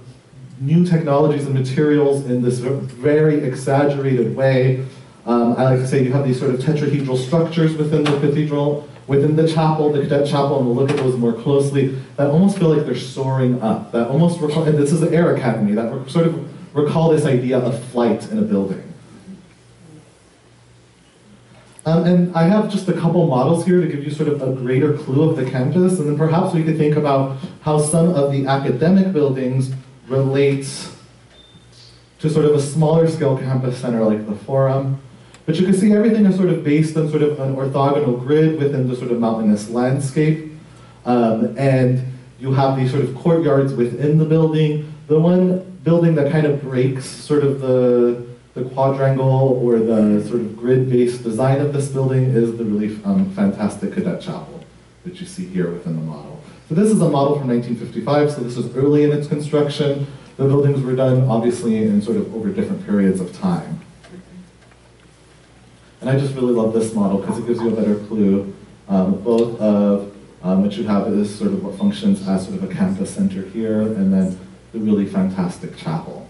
new technologies and materials in this very exaggerated way. Um, I like to say you have these sort of tetrahedral structures within the cathedral, within the chapel, the cadet chapel, and we'll look at those more closely, that almost feel like they're soaring up. That almost recall, and this is the Air Academy, that sort of recall this idea of flight in a building. Um, and I have just a couple models here to give you sort of a greater clue of the campus, and then perhaps we could think about how some of the academic buildings relates to sort of a smaller scale campus center like the Forum. But you can see everything is sort of based on sort of an orthogonal grid within the sort of mountainous landscape. Um, and you have these sort of courtyards within the building. The one building that kind of breaks sort of the, the quadrangle or the sort of grid-based design of this building is the really um, fantastic cadet chapel that you see here within the model. So this is a model from 1955, so this is early in its construction. The buildings were done, obviously, in sort of over different periods of time. And I just really love this model because it gives you a better clue, um, both of um, what you have is sort of what functions as sort of a campus center here, and then the really fantastic chapel.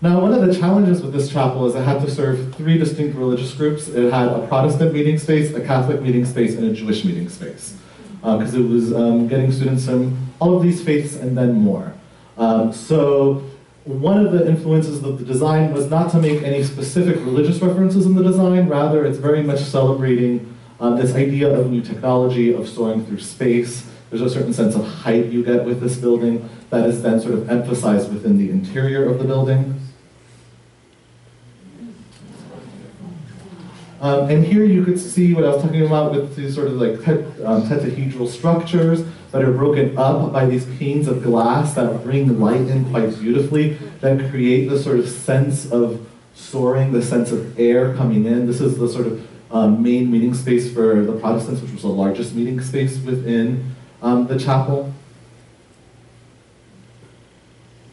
Now, one of the challenges with this chapel is it had to serve three distinct religious groups. It had a Protestant meeting space, a Catholic meeting space, and a Jewish meeting space. Because uh, it was um, getting students from all of these faiths and then more. Um, so one of the influences of the design was not to make any specific religious references in the design, rather it's very much celebrating um, this idea of new technology, of soaring through space. There's a certain sense of height you get with this building that is then sort of emphasized within the interior of the building. Um, and here you could see what I was talking about with these sort of like tet- um, tetrahedral structures that are broken up by these panes of glass that bring light in quite beautifully, that create the sort of sense of soaring, the sense of air coming in. This is the sort of um, main meeting space for the Protestants, which was the largest meeting space within um, the chapel.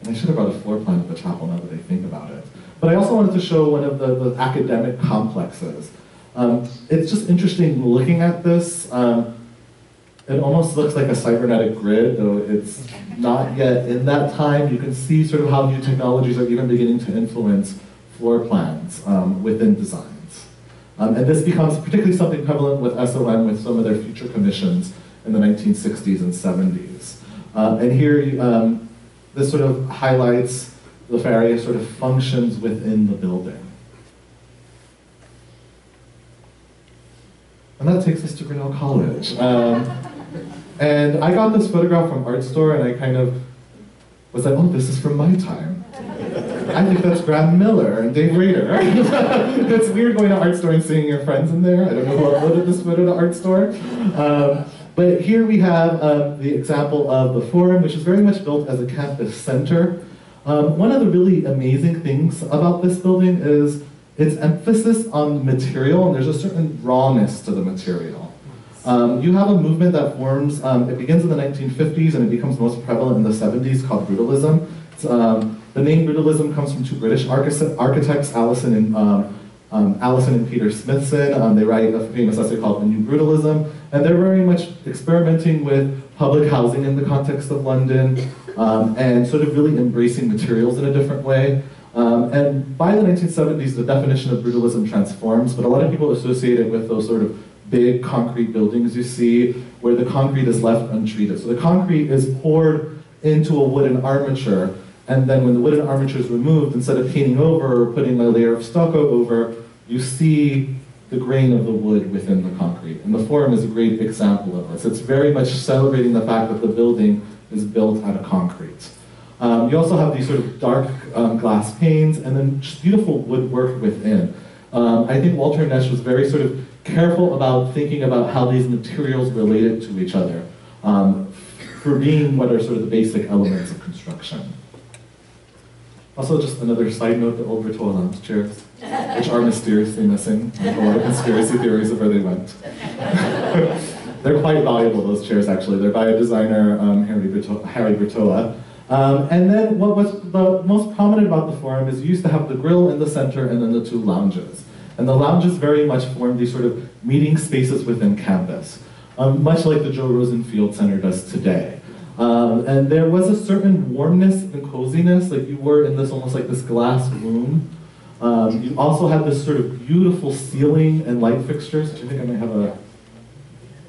And I should have brought a floor plan of the chapel now that I think about it. But I also wanted to show one of the, the academic complexes. Um, it's just interesting looking at this. Um, it almost looks like a cybernetic grid, though it's not yet in that time. You can see sort of how new technologies are even beginning to influence floor plans um, within designs. Um, and this becomes particularly something prevalent with SOM with some of their future commissions in the 1960s and 70s. Uh, and here, um, this sort of highlights the various sort of functions within the building. And that takes us to Grinnell College. Um, and I got this photograph from Artstor, and I kind of was like, oh, this is from my time. I think that's Graham Miller and Dave Rader. it's weird going to Artstor and seeing your friends in there. I don't know who uploaded this photo to Artstor. Um, but here we have um, the example of the Forum, which is very much built as a campus center. Um, one of the really amazing things about this building is its emphasis on material, and there's a certain rawness to the material. Um, you have a movement that forms, um, it begins in the 1950s and it becomes most prevalent in the 70s called Brutalism. Um, the name Brutalism comes from two British architects, Alison and, um, um, Alison and Peter Smithson. Um, they write a famous essay called The New Brutalism, and they're very much experimenting with public housing in the context of London and sort of really embracing materials in a different way. Um, and by the 1970s, the definition of brutalism transforms, but a lot of people associate it with those sort of big concrete buildings you see where the concrete is left untreated. So the concrete is poured into a wooden armature, and then when the wooden armature is removed, instead of painting over or putting a layer of stucco over, you see the grain of the wood within the concrete. And the Forum is a great example of this. It's very much celebrating the fact that the building is built out of concrete. Um, you also have these sort of dark um, glass panes and then just beautiful woodwork within. Um, I think Walter Netsch was very sort of careful about thinking about how these materials related to each other um, for being what are sort of the basic elements of construction. Also, just another side note, the old Bertoia lounge chairs, which are mysteriously missing. There's a lot of conspiracy theories of where they went. They're quite valuable, those chairs, actually. They're by a designer, um, Harry, Bertoia, Harry Bertoia. Um, and then what was the most prominent about the forum is you used to have the grill in the center and then the two lounges. And the lounges very much formed these sort of meeting spaces within campus, um, much like the Joe Rosenfield Center does today. Um, and there was a certain warmness and coziness, like you were in this almost like this glass room. Um, you also had this sort of beautiful ceiling and light fixtures, which I think I might have a,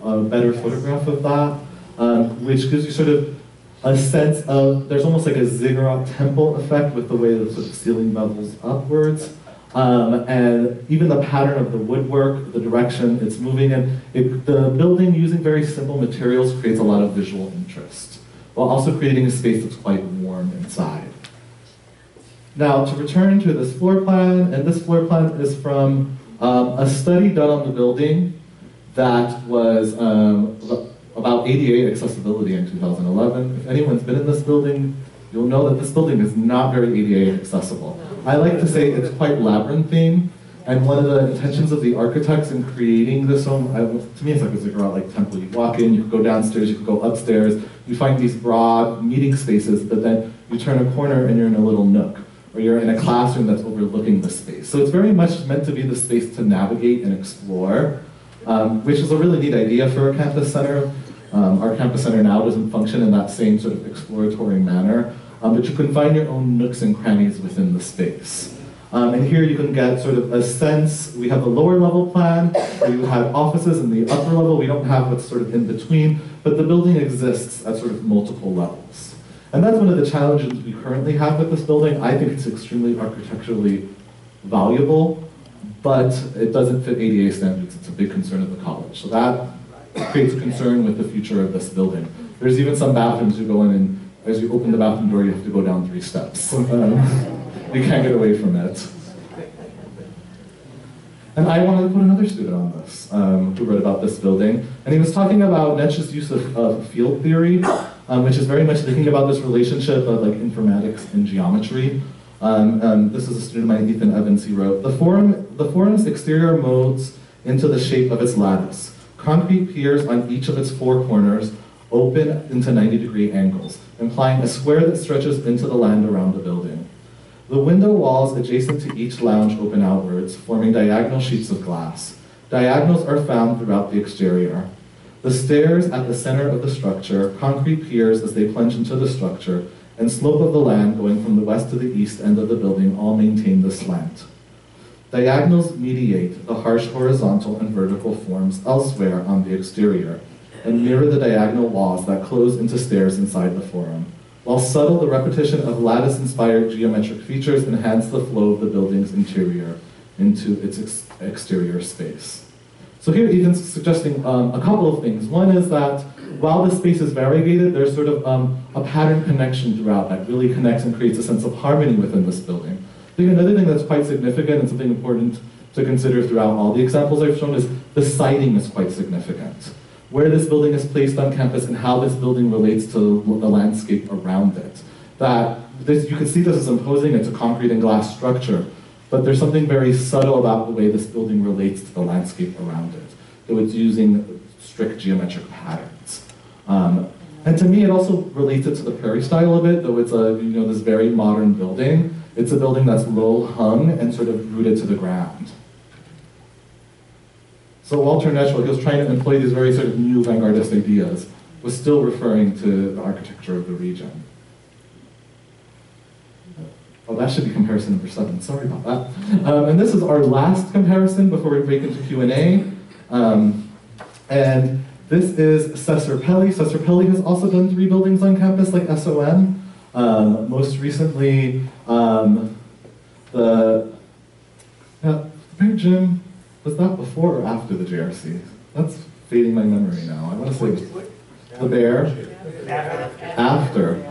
a better photograph of that, um, which gives you sort of a sense of, there's almost like a ziggurat temple effect with the way the sort of ceiling bevels upwards. Um, and even the pattern of the woodwork, the direction it's moving in, it, the building using very simple materials creates a lot of visual interest, while also creating a space that's quite warm inside. Now, to return to this floor plan, and this floor plan is from um, a study done on the building that was um, about ADA accessibility in 2011. If anyone's been in this building, you'll know that this building is not very ADA accessible. I like to say it's quite labyrinthine, and one of the intentions of the architects in creating this home, I, to me it's like a ziggurat-like temple. You walk in, you go downstairs, you go upstairs, you find these broad meeting spaces, but then you turn a corner and you're in a little nook, or you're in a classroom that's overlooking the space. So it's very much meant to be the space to navigate and explore, um, which is a really neat idea for a campus center. Um, our campus center now doesn't function in that same sort of exploratory manner, um, but you can find your own nooks and crannies within the space. Um, and here you can get sort of a sense, we have the lower level plan, you have offices, in the upper level, we don't have what's sort of in between, but the building exists at sort of multiple levels. And that's one of the challenges we currently have with this building. I think it's extremely architecturally valuable, but it doesn't fit ADA standards. It's a big concern of the college. So that creates concern with the future of this building. There's even some bathrooms you go in and as you open the bathroom door, you have to go down three steps. Um, you can't get away from it. And I wanted to put another student on this, um, who wrote about this building. And he was talking about Netsch's use of, of field theory, um, which is very much thinking about this relationship of like informatics and geometry. Um, um, this is a student of mine, Ethan Evans, he wrote, the, forum, the forum's exterior molds into the shape of its lattice. Concrete piers on each of its four corners open into 90 degree angles, implying a square that stretches into the land around the building. The window walls adjacent to each lounge open outwards, forming diagonal sheets of glass. Diagonals are found throughout the exterior. The stairs at the center of the structure, concrete piers as they plunge into the structure, and slope of the land going from the west to the east end of the building all maintain the slant. Diagonals mediate the harsh horizontal and vertical forms elsewhere on the exterior, and mirror the diagonal walls that close into stairs inside the forum. While subtle, the repetition of lattice-inspired geometric features enhance the flow of the building's interior into its ex exterior space. So here Ethan's suggesting um, a couple of things. One is that while the space is variegated, there's sort of um, a pattern connection throughout that really connects and creates a sense of harmony within this building. I think another thing that's quite significant and something important to consider throughout all the examples I've shown is the siting is quite significant where this building is placed on campus and how this building relates to the landscape around it. That this, you can see this as imposing, it's a concrete and glass structure, but there's something very subtle about the way this building relates to the landscape around it. So it's using strict geometric patterns. Um, and to me, it also relates it to the prairie style a bit, though it's a, you know, this very modern building. It's a building that's low hung and sort of rooted to the ground. So Walter Netsch, he was trying to employ these very sort of new vanguardist ideas, was still referring to the architecture of the region. Oh, that should be comparison number seven. Sorry about that. Um, and this is our last comparison before we break into Q&A. Um, and this is Cesar Pelli. Cesar Pelli has also done three buildings on campus like SOM. Um, most recently, um, the, uh, Bear Gym, was that before or after the JRC? That's fading my memory now. I want to say the bear. After.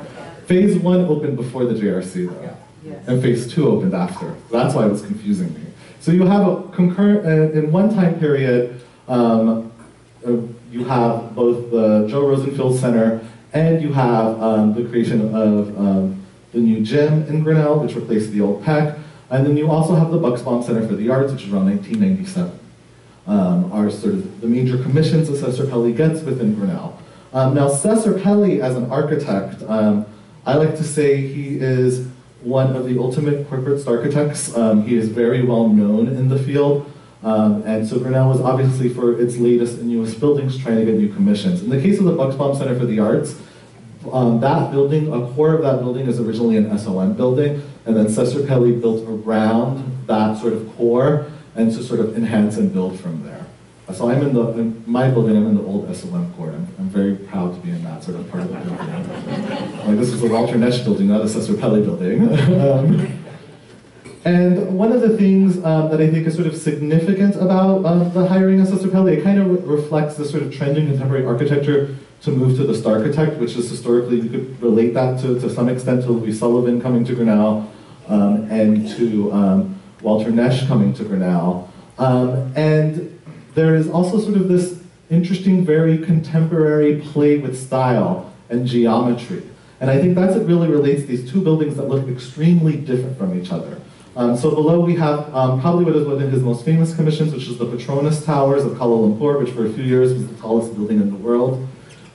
Phase one opened before the JRC though. And phase two opened after. That's why it was confusing me. So you have a concurrent, uh, in one time period, um, uh, you have both the Joe Rosenfield Center and you have um, the creation of um, the new gym in Grinnell, which replaced the old PEC. And then you also have the Bucksbaum Center for the Arts, which is around 1997. Um, are sort of the major commissions that Cesar Pelli gets within Grinnell. Um, now, Cesar Pelli, as an architect, um, I like to say he is one of the ultimate corporate architects. Um, he is very well known in the field. Um, and so Grinnell was obviously for its latest and newest buildings trying to get new commissions. In the case of the Bucksbaum Center for the Arts, um, that building, a core of that building is originally an SOM building, and then Cesar Pelli built around that sort of core and to sort of enhance and build from there. So I'm in the, in my building, I'm in the old SOM core. I'm, I'm very proud to be in that sort of part of the building. like this is a Walter Netsch building, not a Cesar Pelli building. um, and one of the things um, that I think is sort of significant about um, the hiring of Cesar Pelli, it kind of re reflects the sort of trend in contemporary architecture to move to the star architect, which is historically, you could relate that to, to some extent to Louis Sullivan coming to Grinnell um, and to um, Walter Netsch coming to Grinnell. Um, and there is also sort of this interesting, very contemporary play with style and geometry. And I think that's what really relates these two buildings that look extremely different from each other. Um, so below we have um, probably what is one of his most famous commissions, which is the Petronas Towers of Kuala Lumpur, which for a few years was the tallest building in the world.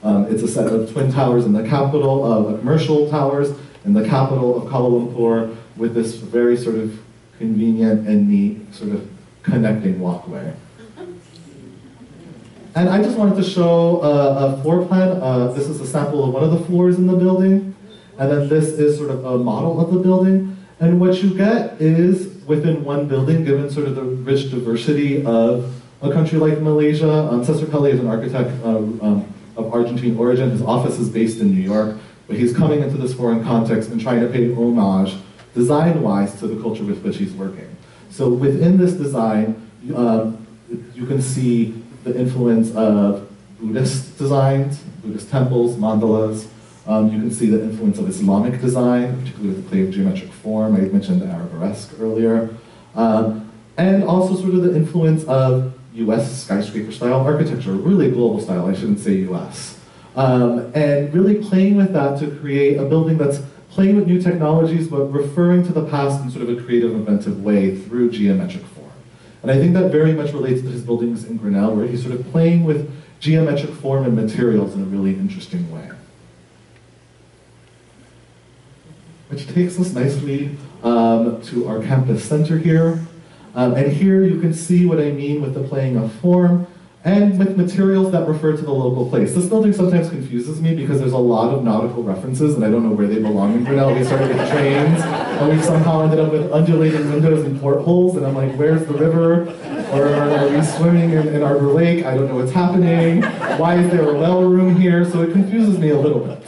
Um, it's a set of twin towers in the capital of commercial towers in the capital of Kuala Lumpur with this very sort of convenient and neat sort of connecting walkway. And I just wanted to show a, a floor plan. Uh, this is a sample of one of the floors in the building. And then this is sort of a model of the building. And what you get is, within one building, given sort of the rich diversity of a country like Malaysia, um, Cesar Pelli is an architect uh, um, of Argentine origin. His office is based in New York, but he's coming into this foreign context and trying to pay homage, design-wise, to the culture with which he's working. So within this design, um, you can see the influence of Buddhist designs, Buddhist temples, mandalas. Um, you can see the influence of Islamic design, particularly with the geometric form. I mentioned the Arabesque earlier. Um, and also sort of the influence of US skyscraper style architecture, really global style, I shouldn't say US. Um, and really playing with that to create a building that's playing with new technologies but referring to the past in sort of a creative, inventive way through geometric form. And I think that very much relates to his buildings in Grinnell, where he's sort of playing with geometric form and materials in a really interesting way. Which takes us nicely um, to our campus center here. Um, and here you can see what I mean with the playing of form and with materials that refer to the local place. This building sometimes confuses me because there's a lot of nautical references and I don't know where they belong in Grinnell. We started with trains and we somehow ended up with undulating windows and portholes and I'm like, where's the river? Or are we swimming in, in Arbor Lake? I don't know what's happening. Why is there a well room here? So it confuses me a little bit.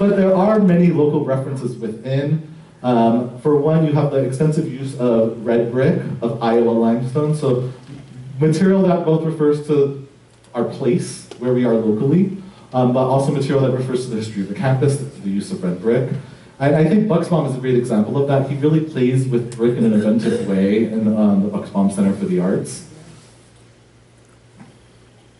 But there are many local references within. Um, for one, you have the extensive use of red brick, of Iowa limestone. So material that both refers to our place, where we are locally, um, but also material that refers to the history of the campus, the use of red brick. And I think Bucksbaum is a great example of that. He really plays with brick in an inventive way in um, the Bucksbaum Center for the Arts.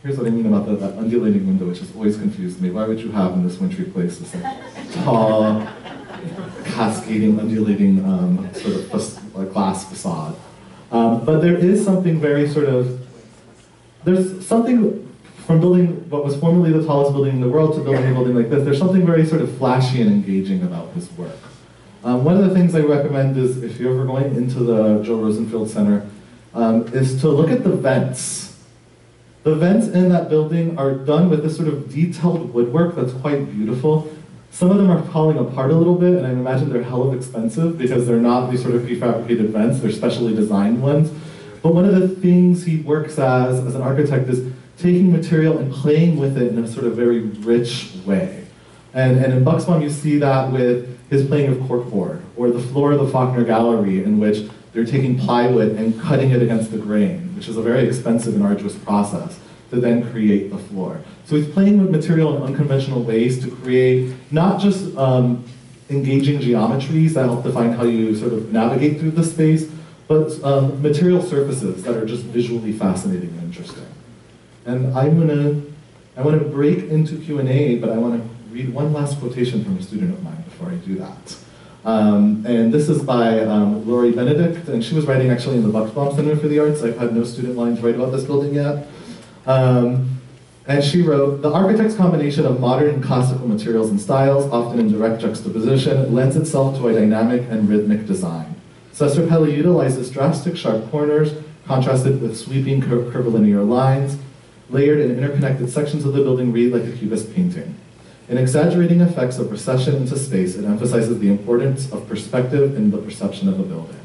Here's what I mean about the, that undulating window, which has always confused me. Why would you have in this wintry place this like, tall, cascading, undulating um, sort of glass facade? Um, but there is something very sort of, there's something from building what was formerly the tallest building in the world to building a building like this, there's something very sort of flashy and engaging about this work. Um, one of the things I recommend is if you're ever going into the Joe Rosenfield Center, um, is to look at the vents. The vents in that building are done with this sort of detailed woodwork that's quite beautiful. Some of them are falling apart a little bit, and I imagine they're hell of expensive because they're not these sort of prefabricated vents, they're specially designed ones. But one of the things he works as, as an architect, is taking material and playing with it in a sort of very rich way. And, and in Bucksbaum, you see that with his playing of corkboard, or the floor of the Faulconer Gallery, in which they're taking plywood and cutting it against the grain, which is a very expensive and arduous process to then create the floor. So he's playing with material in unconventional ways to create not just um, engaging geometries that help define how you sort of navigate through the space, but um, material surfaces that are just visually fascinating and interesting. And I'm gonna, I want to break into Q&A, but I want to read one last quotation from a student of mine before I do that. Um, and this is by um, Lori Benedict, and she was writing actually in the Bucksbaum Center for the Arts. I've had no student lines write about this building yet. Um, and she wrote, the architect's combination of modern and classical materials and styles, often in direct juxtaposition, lends itself to a dynamic and rhythmic design. Cesar Pelli utilizes drastic sharp corners, contrasted with sweeping cur- curvilinear lines, layered and interconnected sections of the building read like a cubist painting. In exaggerating effects of recession into space, it emphasizes the importance of perspective in the perception of a building.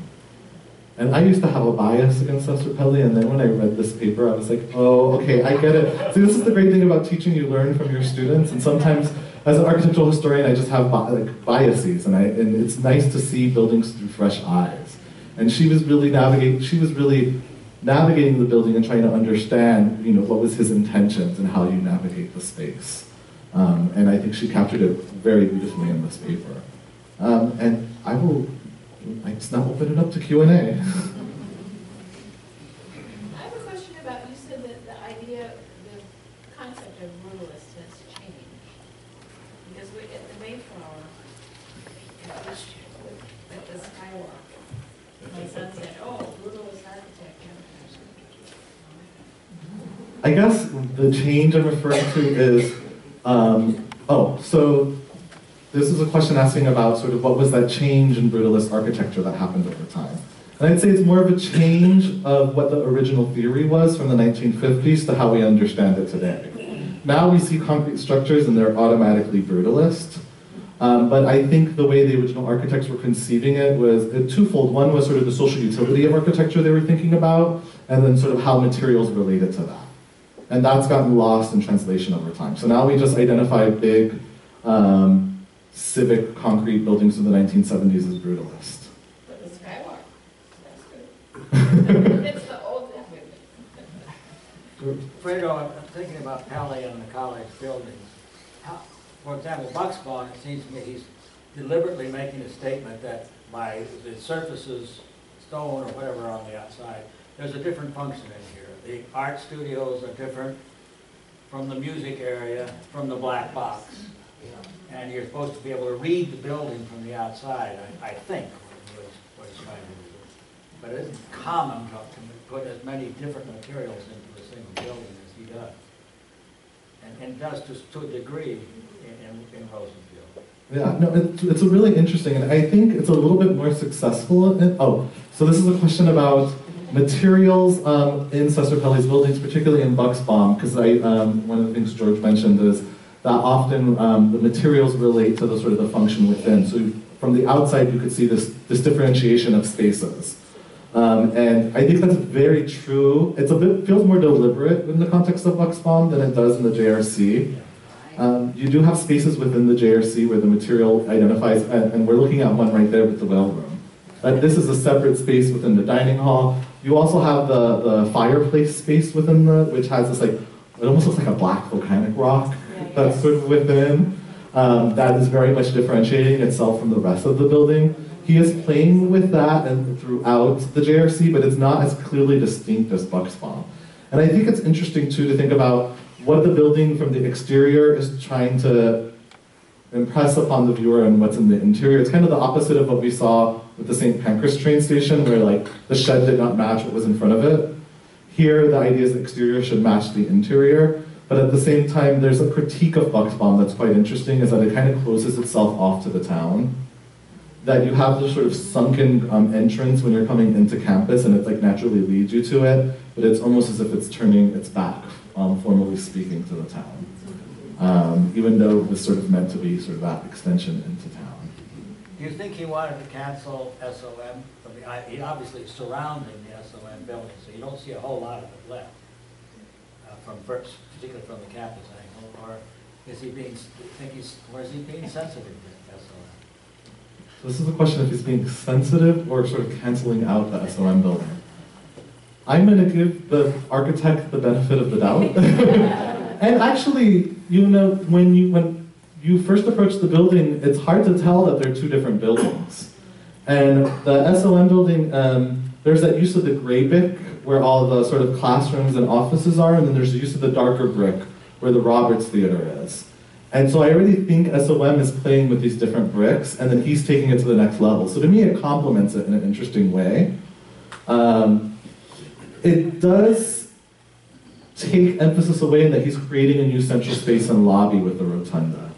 And I used to have a bias against Cesar Pelli, and then when I read this paper, I was like, oh, okay, I get it. See, this is the great thing about teaching, you learn from your students, and sometimes, as an architectural historian, I just have bi- like, biases, and, I, and it's nice to see buildings through fresh eyes. And she was really navigating, she was really navigating the building and trying to understand, you know, what was his intentions and how you navigate the space. Um, and I think she captured it very beautifully in this paper. Um, and I will, I just now open it up to Q&A. I have a question about, you said that the idea, the concept of brutalist has changed. Because we, at the Mayflower, at the skywalk, my son said, oh, brutalist architect. I guess the change I'm referring to is, um, oh, so this is a question asking about sort of what was that change in brutalist architecture that happened over time. And I'd say it's more of a change of what the original theory was from the 1950s to how we understand it today. Now we see concrete structures and they're automatically brutalist. Um, but I think the way the original architects were conceiving it was twofold. One was sort of the social utility of architecture they were thinking about, and then sort of how materials related to that. And that's gotten lost in translation over time. So now we just identify big um, civic concrete buildings of the 1970s as brutalist. But the skywalk, that's good. It's the old method. Fredo, I'm I'm thinking about Pelli and the college buildings. How- For example, Bucksbaum, it seems to me he's deliberately making a statement that by the surfaces stone or whatever on the outside. There's a different function in here. The art studios are different from the music area, from the black box. And you're supposed to be able to read the building from the outside, I, I think, it's, what it's trying to do. But it isn't common to put as many different materials into a single building as he does. And, and does to, to a degree in, in in Rosenfield. Yeah, no, it's, it's a really interesting, and I think it's a little bit more successful. In, oh, so this is a question about materials um, in Cesar Pelli's buildings, particularly in Bucksbaum, because um, one of the things George mentioned is that often um, the materials relate to the sort of the function within. So from the outside, you could see this this differentiation of spaces. Um, and I think that's very true. It's a bit feels more deliberate in the context of Bucksbaum than it does in the JRC. Um, you do have spaces within the JRC where the material identifies, and, and we're looking at one right there with the whale room. Uh, this is a separate space within the dining hall. You also have the, the fireplace space within the, which has this like, it almost looks like a black volcanic rock that's sort of within. Um, that is very much differentiating itself from the rest of the building. He is playing with that and throughout the JRC, but it's not as clearly distinct as Bucksbaum. And I think it's interesting too to think about what the building from the exterior is trying to impress upon the viewer and what's in the interior. It's kind of the opposite of what we saw with the St. Pancras train station, where like the shed did not match what was in front of it. Here, the idea is the exterior should match the interior, but at the same time, there's a critique of Bucksbaum that's quite interesting, is that it kind of closes itself off to the town. That you have this sort of sunken um, entrance when you're coming into campus, and it like naturally leads you to it, but it's almost as if it's turning its back, um, formally speaking, to the town. Um, even though it was sort of meant to be sort of that extension into town. Do you think he wanted to cancel SOM? from the- I- He obviously surrounding the SOM building, so you don't see a whole lot of it left, uh, from, first- particularly from the campus angle, or is he being, think he's, or is he being sensitive to SOM? So this is a question if he's being sensitive or sort of canceling out the SOM building. I'm going to give the architect the benefit of the doubt. and actually, you know, when you when you first approach the building, it's hard to tell that they're two different buildings. And the SOM building, um, there's that use of the gray brick where all the sort of classrooms and offices are, and then there's the use of the darker brick where the Roberts Theater is. And so I already think SOM is playing with these different bricks, and then he's taking it to the next level. So to me, it complements it in an interesting way. Um, it does take emphasis away in that he's creating a new central space and lobby with the rotunda.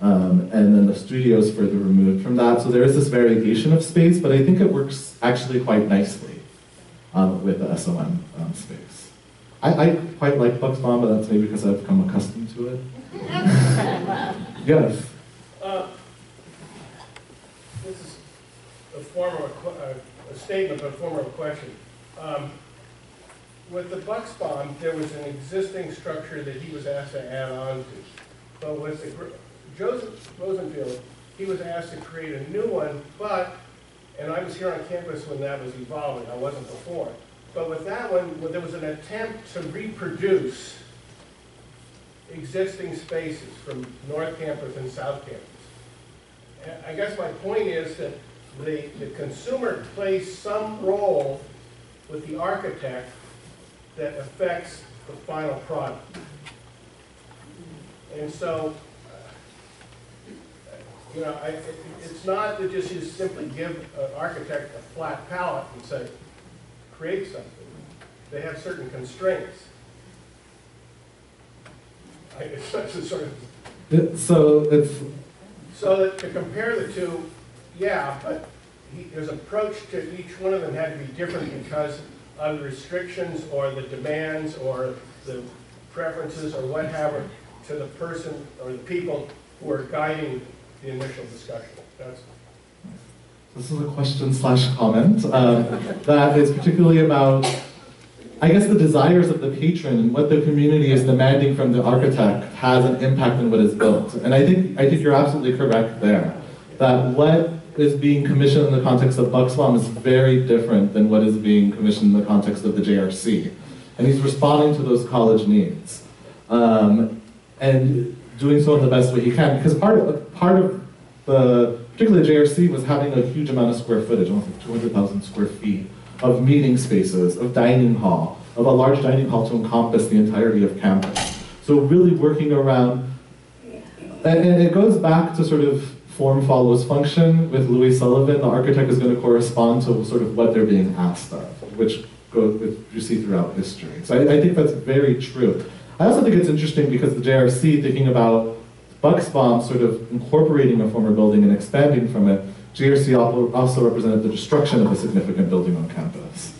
Um, and then the studio is further removed from that. So there is this variegation of space, but I think it works actually quite nicely um, with the SOM um, space. I, I quite like Bucksbaum, but that's maybe because I've become accustomed to it. yes. Uh, This is a form of a a, a statement, but a form of a question. Um, With the Bucksbaum, there was an existing structure that he was asked to add on to. But with the, gr- Joseph Rosenfield, he was asked to create a new one, but, and I was here on campus when that was evolving, I wasn't before. But with that one, well, there was an attempt to reproduce existing spaces from North Campus and South Campus. I guess my point is that the, the consumer plays some role with the architect that affects the final product. And so, you know, I, it- it's not that just you simply give an architect a flat palette and say, create something. They have certain constraints. I, it's such a sort of It- so it's so that to compare the two, yeah, but he, his approach to each one of them had to be different because of the restrictions or the demands or the preferences or whatever to the person or the people who are guiding the initial discussion. That's, This is a question slash comment um, that is particularly about, I guess, the desires of the patron and what the community is demanding from the architect has an impact on what is built. And I think I think you're absolutely correct there. That what is being commissioned in the context of Bucksbaum is very different than what is being commissioned in the context of the JRC. And he's responding to those college needs. Um, and doing so in the best way he can. Because part of, part of the particularly the JRC, was having a huge amount of square footage, almost like 200,000 square feet, of meeting spaces, of dining hall, of a large dining hall to encompass the entirety of campus. So really working around, and, and it goes back to sort of form follows function with Louis Sullivan. The architect is going to correspond to sort of what they're being asked of, which goes with you see throughout history. So I, I think that's very true. I also think it's interesting because the JRC thinking about Bucksbaum sort of incorporating a former building and expanding from it. JRC also represented the destruction of a significant building on campus,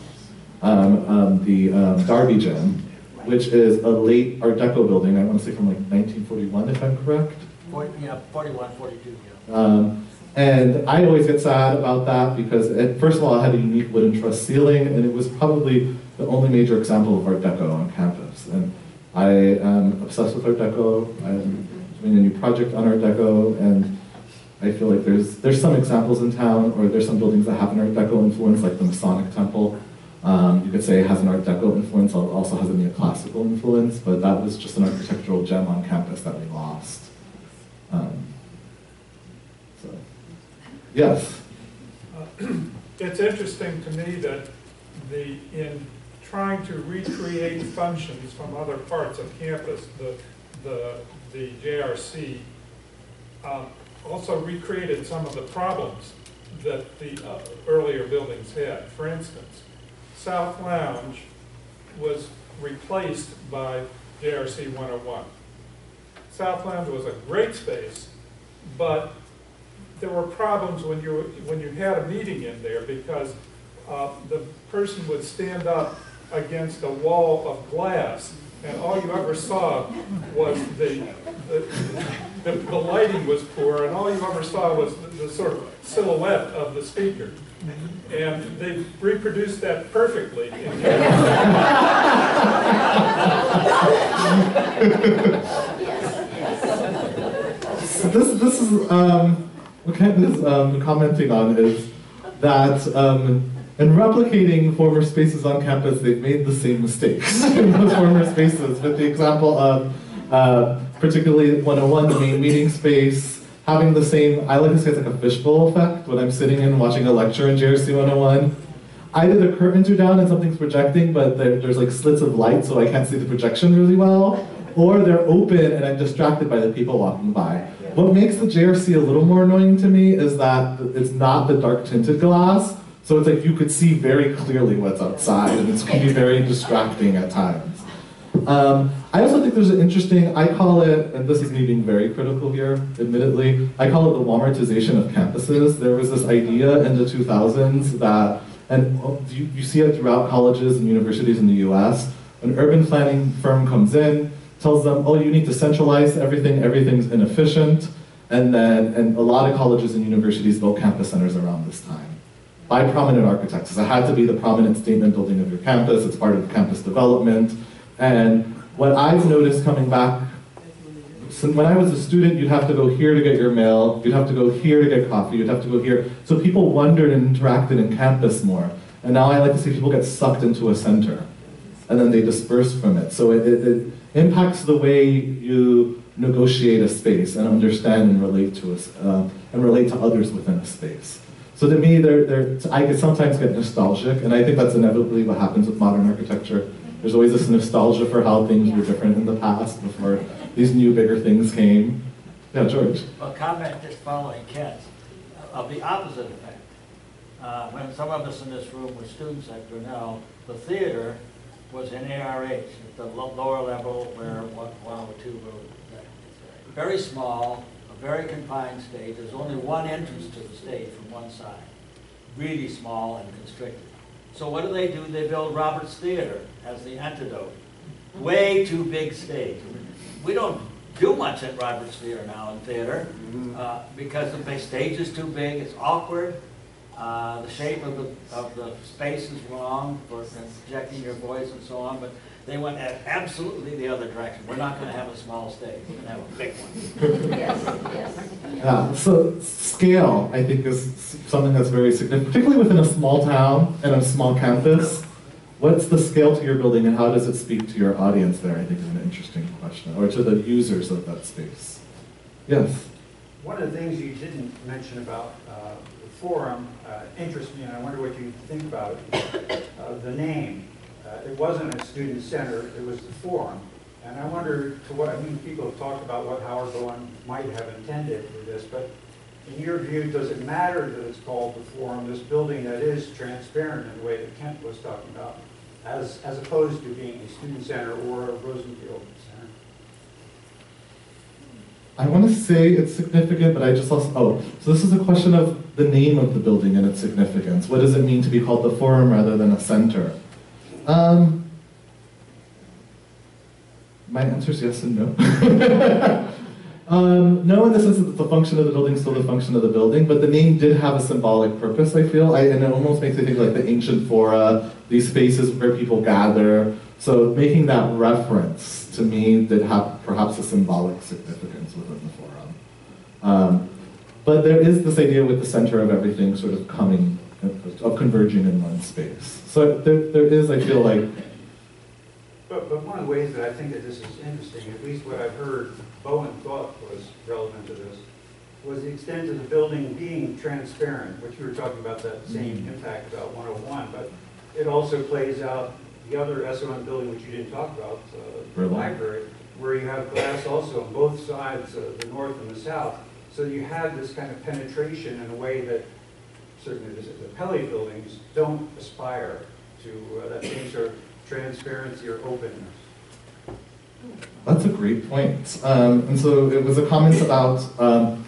um, um, the um, Darby Gym, which is a late Art Deco building. I want to say from like 1941, if I'm correct. Forty, yeah, forty-one, forty-two, yeah. Um, and I always get sad about that because, it, first of all, it had a unique wooden truss ceiling, and it was probably the only major example of Art Deco on campus. And I am obsessed with Art Deco. I'm doing a new project on Art Deco, and I feel like there's there's some examples in town, or there's some buildings that have an Art Deco influence, like the Masonic Temple. Um, you could say it has an Art Deco influence, also has a neoclassical influence, but that was just an architectural gem on campus that we lost. Um, so, yes. It's interesting to me that the, in trying to recreate functions from other parts of campus, the, the, the JRC um, also recreated some of the problems that the uh, earlier buildings had. For instance, South Lounge was replaced by JRC 101. South Lounge was a great space, but there were problems when you, when you had a meeting in there because uh, the person would stand up against a wall of glass and all you ever saw was the, the, the, the lighting was poor and all you ever saw was the, the sort of silhouette of the speaker. And they reproduced that perfectly So this, this is, um, what is um, commenting on is that um, in replicating former spaces on campus, they've made the same mistakes in those former spaces, with the example of uh, particularly 101, the main meeting space, having the same, I like to say it's like a fishbowl effect when I'm sitting and watching a lecture in JRC 101. Either the curtains are down and something's projecting, but there, there's like slits of light so I can't see the projection really well, or they're open and I'm distracted by the people walking by. What makes the JRC a little more annoying to me is that it's not the dark tinted glass, so it's like you could see very clearly what's outside, and it can be very distracting at times. Um, I also think there's an interesting, I call it, and this is me being very critical here, admittedly, I call it the Walmartization of campuses. There was this idea in the 2000s that, and you, you see it throughout colleges and universities in the US, an urban planning firm comes in, tells them, oh, you need to centralize everything, everything's inefficient, and then, and a lot of colleges and universities built campus centers around this time by prominent architects. It had to be the prominent statement building of your campus, it's part of campus development. And what I've noticed coming back, so when I was a student, you'd have to go here to get your mail, you'd have to go here to get coffee, you'd have to go here. So people wondered and interacted in campus more. And now I like to see people get sucked into a center, and then they disperse from it. So it, it, it impacts the way you negotiate a space and understand and relate to us, uh, and relate to others within a space. So to me, they're, they're, I could sometimes get nostalgic, and I think that's inevitably what happens with modern architecture. There's always this nostalgia for how things were different in the past before these new, bigger things came. Yeah, George. A comment just following Ken's, of the opposite effect. Uh, When some of us in this room were students at Grinnell, the theater was in ARH, at the lower level where one one or two were. Very small, a very confined stage, there's only one entrance to the stage from one side. Really small and constricted. So what do they do? They build Roberts Theater as the antidote. Way too big stage. We don't do much at Roberts Theater now in theater, uh, because the stage is too big, it's awkward. Uh, the shape of the, of the space is wrong for projecting your voice and so on, but they went at absolutely the other direction. We're not gonna have a small stage, we're gonna have a big one. Yes, yes. Yeah, so scale, I think, is something that's very significant, particularly within a small town and a small campus. What's the scale to your building and how does it speak to your audience there, I think is an interesting question, or to the users of that space. Yes? one of the things you didn't mention about uh, the forum uh, interests me, and I wonder what you think about it. Uh, The name, Uh, it wasn't a student center, it was the forum. And I wonder to what, I mean, people have talked about what Howard Bowen might have intended for this, but in your view, does it matter that it's called the forum, this building that is transparent in the way that Kent was talking about, as, as opposed to being a student center or a Rosenfield center? I want to say it's significant, but I just also, oh, so this is a question of the name of the building and its significance. What does it mean to be called the forum rather than a center? Um, my answer is yes and no. um, no, in the sense that the function of the building is still the function of the building, but the name did have a symbolic purpose, I feel, I, and it almost makes me think like the ancient fora, these spaces where people gather. So making that reference to me did have perhaps a symbolic significance within the forum. Um, but there is this idea with the center of everything sort of coming, of converging in one space. So there, there is, I feel like, But, but one of the ways that I think that this is interesting, at least what I've heard Bowen thought was relevant to this, was the extent of the building being transparent, which you were talking about that same Mhm. impact about 101, but it also plays out the other SOM building, which you didn't talk about, uh, the library, where you have glass also on both sides, uh, the north and the south. So you have this kind of penetration in a way that certainly the the Pelli buildings don't aspire to uh, that same sort of transparency or openness. That's a great point. Um, and so it was a comment about um,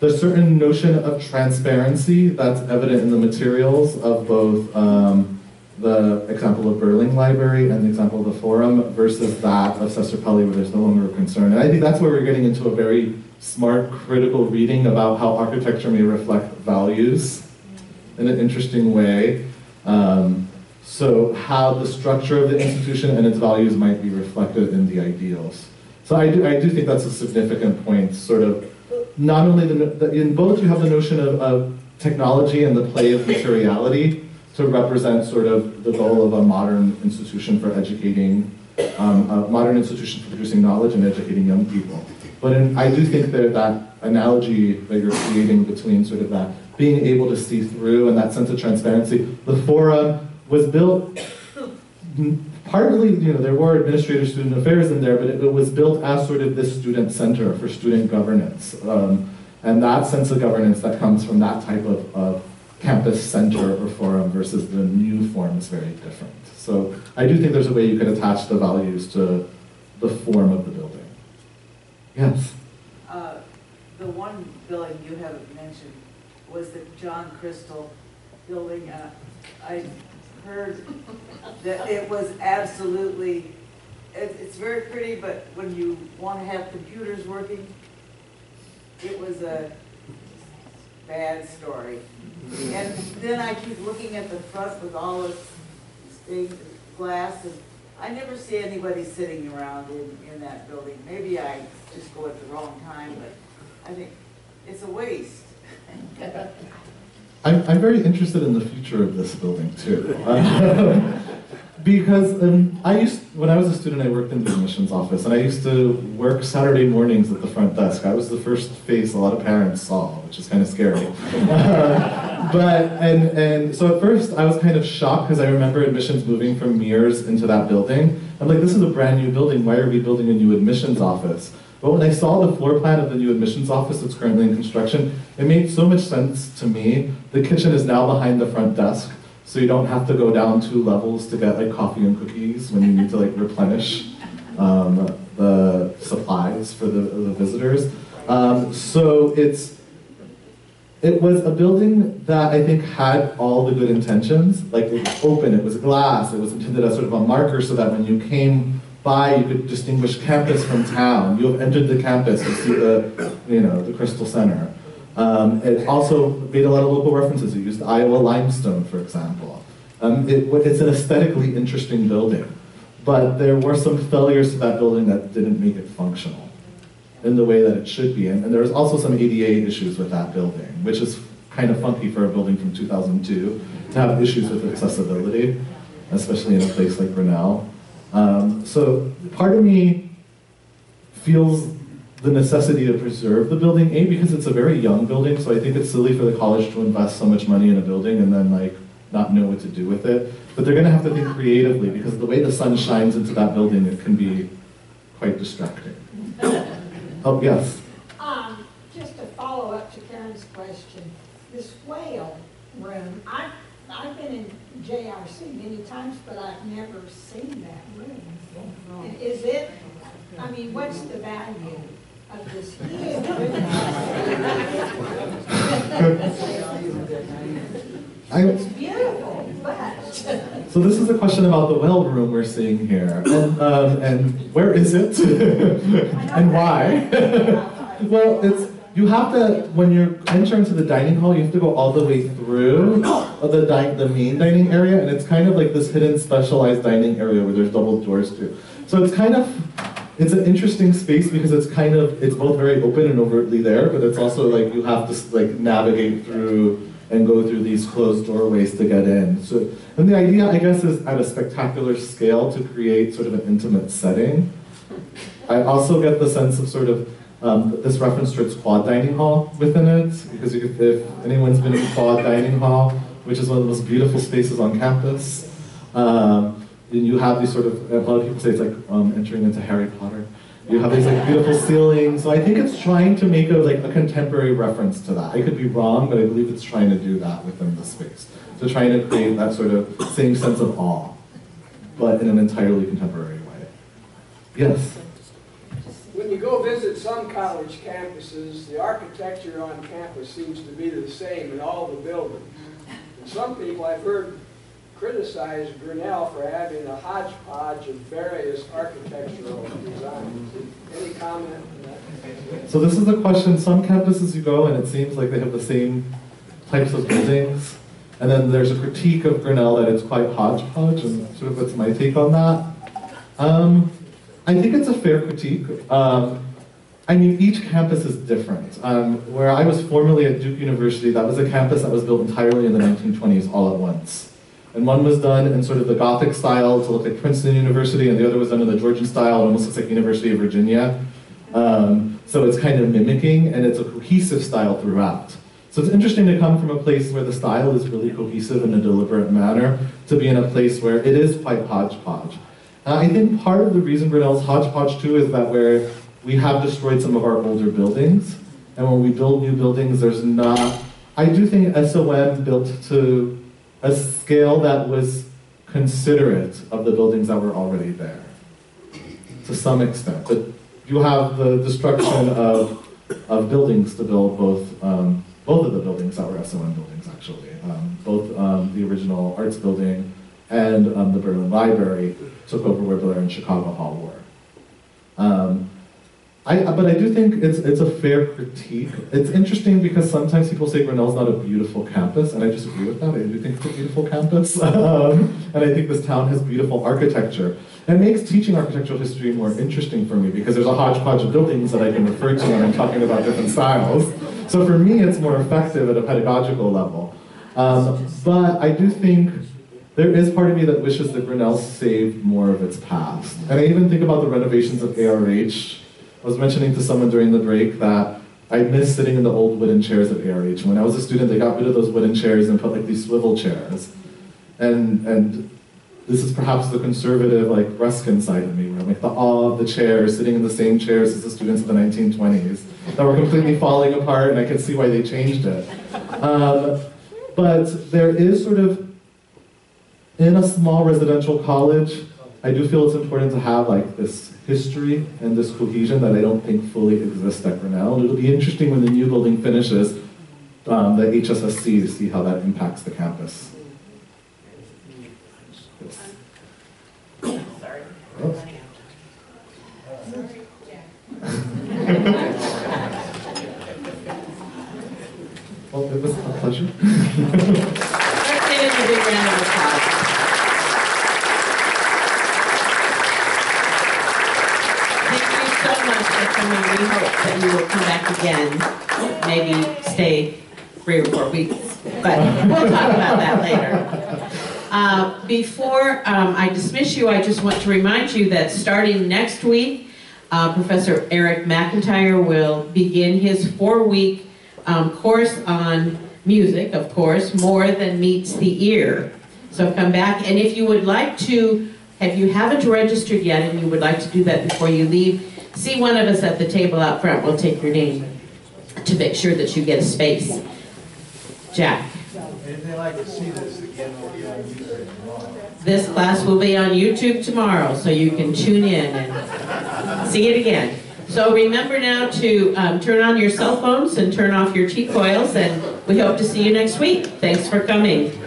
the certain notion of transparency that's evident in the materials of both um, the example of Burling Library and the example of the Forum versus that of Cesar Pelli where there's no longer a concern. And I think that's where we're getting into a very smart, critical reading about how architecture may reflect values in an interesting way. Um, so how the structure of the institution and its values might be reflected in the ideals. So I do, I do think that's a significant point, sort of, not only the, the- in both you have the notion of, of technology and the play of materiality to represent sort of the goal of a modern institution for educating, um, a modern institution for producing knowledge and educating young people. But in, I do think that that analogy that you're creating between sort of that being able to see through and that sense of transparency, the forum was built partly, you know, there were administrative student affairs in there, but it, it was built as sort of this student center for student governance. Um, and that sense of governance that comes from that type of, of campus center or forum versus the new form is very different. So I do think there's a way you could attach the values to the form of the building. Yes. Uh, The one building you haven't mentioned was the John Chrystal building. Uh, I heard that it was absolutely, it- it's very pretty, but when you want to have computers working, it was a bad story. And then I keep looking at the front with all this stained glass, and I never see anybody sitting around in, in that building. Maybe I just go at the wrong time, but I think it's a waste. I'm, I'm very interested in the future of this building too. because um, I used, when I was a student, I worked in the admissions office, and I used to work Saturday mornings at the front desk. I was the first face a lot of parents saw, which is kind of scary. but and and so at first I was kind of shocked because I remember admissions moving from Mears into that building. I'm like, this is a brand new building. Why are we building a new admissions office? But when I saw the floor plan of the new admissions office that's currently in construction, it made so much sense to me. The kitchen is now behind the front desk, so you don't have to go down two levels to get like coffee and cookies when you need to like replenish um, the supplies for the, the visitors. Um, so it's it was a building that I think had all the good intentions. Like it was open, it was glass, it was intended as sort of a marker so that when you came by, you could distinguish campus from town. You have entered the campus to see the, you know, the Chrystal Center. Um, it also made a lot of local references. It used Iowa limestone, for example. Um, it, it's an aesthetically interesting building, but there were some failures to that building that didn't make it functional in the way that it should be. And, and was also some ADA issues with that building, which is kind of funky for a building from 2002 to have issues with accessibility, especially in a place like Grinnell. Um, so part of me feels the necessity to preserve the building, A, because it's a very young building, so I think it's silly for the college to invest so much money in a building and then like not know what to do with it. But they're gonna have to think creatively, because the way the sun shines into that building, it can be quite distracting. Oh, yes. Um, just to follow up to Karen's question, this whale room, I've, I've been in JRC many times, but I've never seen that. And is it, I mean, what's the value of this huge It's beautiful, but. So this is a question about the whale room we're seeing here, and, um, and where is it, and why? well, it's you have to when you enter into the dining hall, you have to go all the way through the di- the main dining area, and it's kind of like this hidden specialized dining area where there's double doors to. So it's kind of it's an interesting space because it's kind of it's both very open and overtly there, but it's also like you have to like navigate through and go through these closed doorways to get in. So, and the idea, I guess, is at a spectacular scale to create sort of an intimate setting. I also get the sense of sort of um, this reference to its quad dining hall within it, because you, if anyone's been in the quad dining hall, which is one of the most beautiful spaces on campus, um, you have these sort of, a lot of people say it's like um, entering into Harry Potter. You have these like beautiful ceilings. So I think it's trying to make a like a contemporary reference to that. I could be wrong, but I believe it's trying to do that within the space. So trying to create that sort of same sense of awe, but in an entirely contemporary way. Yes. When you go visit some college campuses, the architecture on campus seems to be the same in all the buildings. And some people I've heard criticize Grinnell for having a hodgepodge of various architectural designs. Any comment on that? So this is the question. Some campuses you go and it seems like they have the same types of buildings, and then there's a critique of Grinnell that it's quite hodgepodge, and sort of what's my take on that? Um, I think it's a fair critique. Um, I mean, each campus is different. Um, where I was formerly at Duke University, that was a campus that was built entirely in the 1920s all at once. And one was done in sort of the Gothic style to look like Princeton University, and the other was done in the Georgian style, it almost looks like University of Virginia. Um, so it's kind of mimicking, and it's a cohesive style throughout. So it's interesting to come from a place where the style is really cohesive in a deliberate manner to be in a place where it is quite hodgepodge. Uh, I think part of the reason Grinnell's hodgepodge too is that where we have destroyed some of our older buildings, and when we build new buildings, there's not. I do think SOM built to a scale that was considerate of the buildings that were already there, to some extent. But you have the destruction of, of buildings to build both, um, both of the buildings that were SOM buildings, actually. Um, both um, the original arts building and um, the Burling Library took over where Blair and Chicago Hall were. Um, I, but I do think it's, it's a fair critique. It's interesting because sometimes people say Grinnell's not a beautiful campus, and I disagree with that. I do think it's a beautiful campus, um, and I think this town has beautiful architecture. And it makes teaching architectural history more interesting for me because there's a hodgepodge of buildings that I can refer to when I'm talking about different styles. So for me, it's more effective at a pedagogical level. Um, but I do think there is part of me that wishes that Grinnell saved more of its past. And I even think about the renovations of ARH I was mentioning to someone during the break that I miss sitting in the old wooden chairs at ARH. When I was a student, they got rid of those wooden chairs and put like these swivel chairs. And, and this is perhaps the conservative, like Ruskin side of me, where I'm like the awe of the chairs, sitting in the same chairs as the students of the 1920s, that were completely falling apart, and I could see why they changed it. Um, but there is sort of, in a small residential college, I do feel it's important to have like this history and this cohesion that I don't think fully exists at Grinnell. And it'll be interesting when the new building finishes, um, the HSSC, to see how that impacts the campus. Yes. Sorry. Oh. Well, it was a pleasure. Let's get into a big round of applause. Thank you so much for coming. We hope that you will come back again, maybe stay three or four weeks, but we'll talk about that later. Uh, Before um, I dismiss you, I just want to remind you that starting next week, uh, Professor Eric McIntyre will begin his four-week um, course on music, of course, more than meets the ear. So come back, and if you would like to, if you haven't registered yet and you would like to do that before you leave, see one of us at the table out front, we'll take your name to make sure that you get a space. Jack? They like to see this again, on YouTube. This class will be on YouTube tomorrow, so you can tune in and see it again. So remember now to um, turn on your cell phones and turn off your T coils, and we hope to see you next week. Thanks for coming.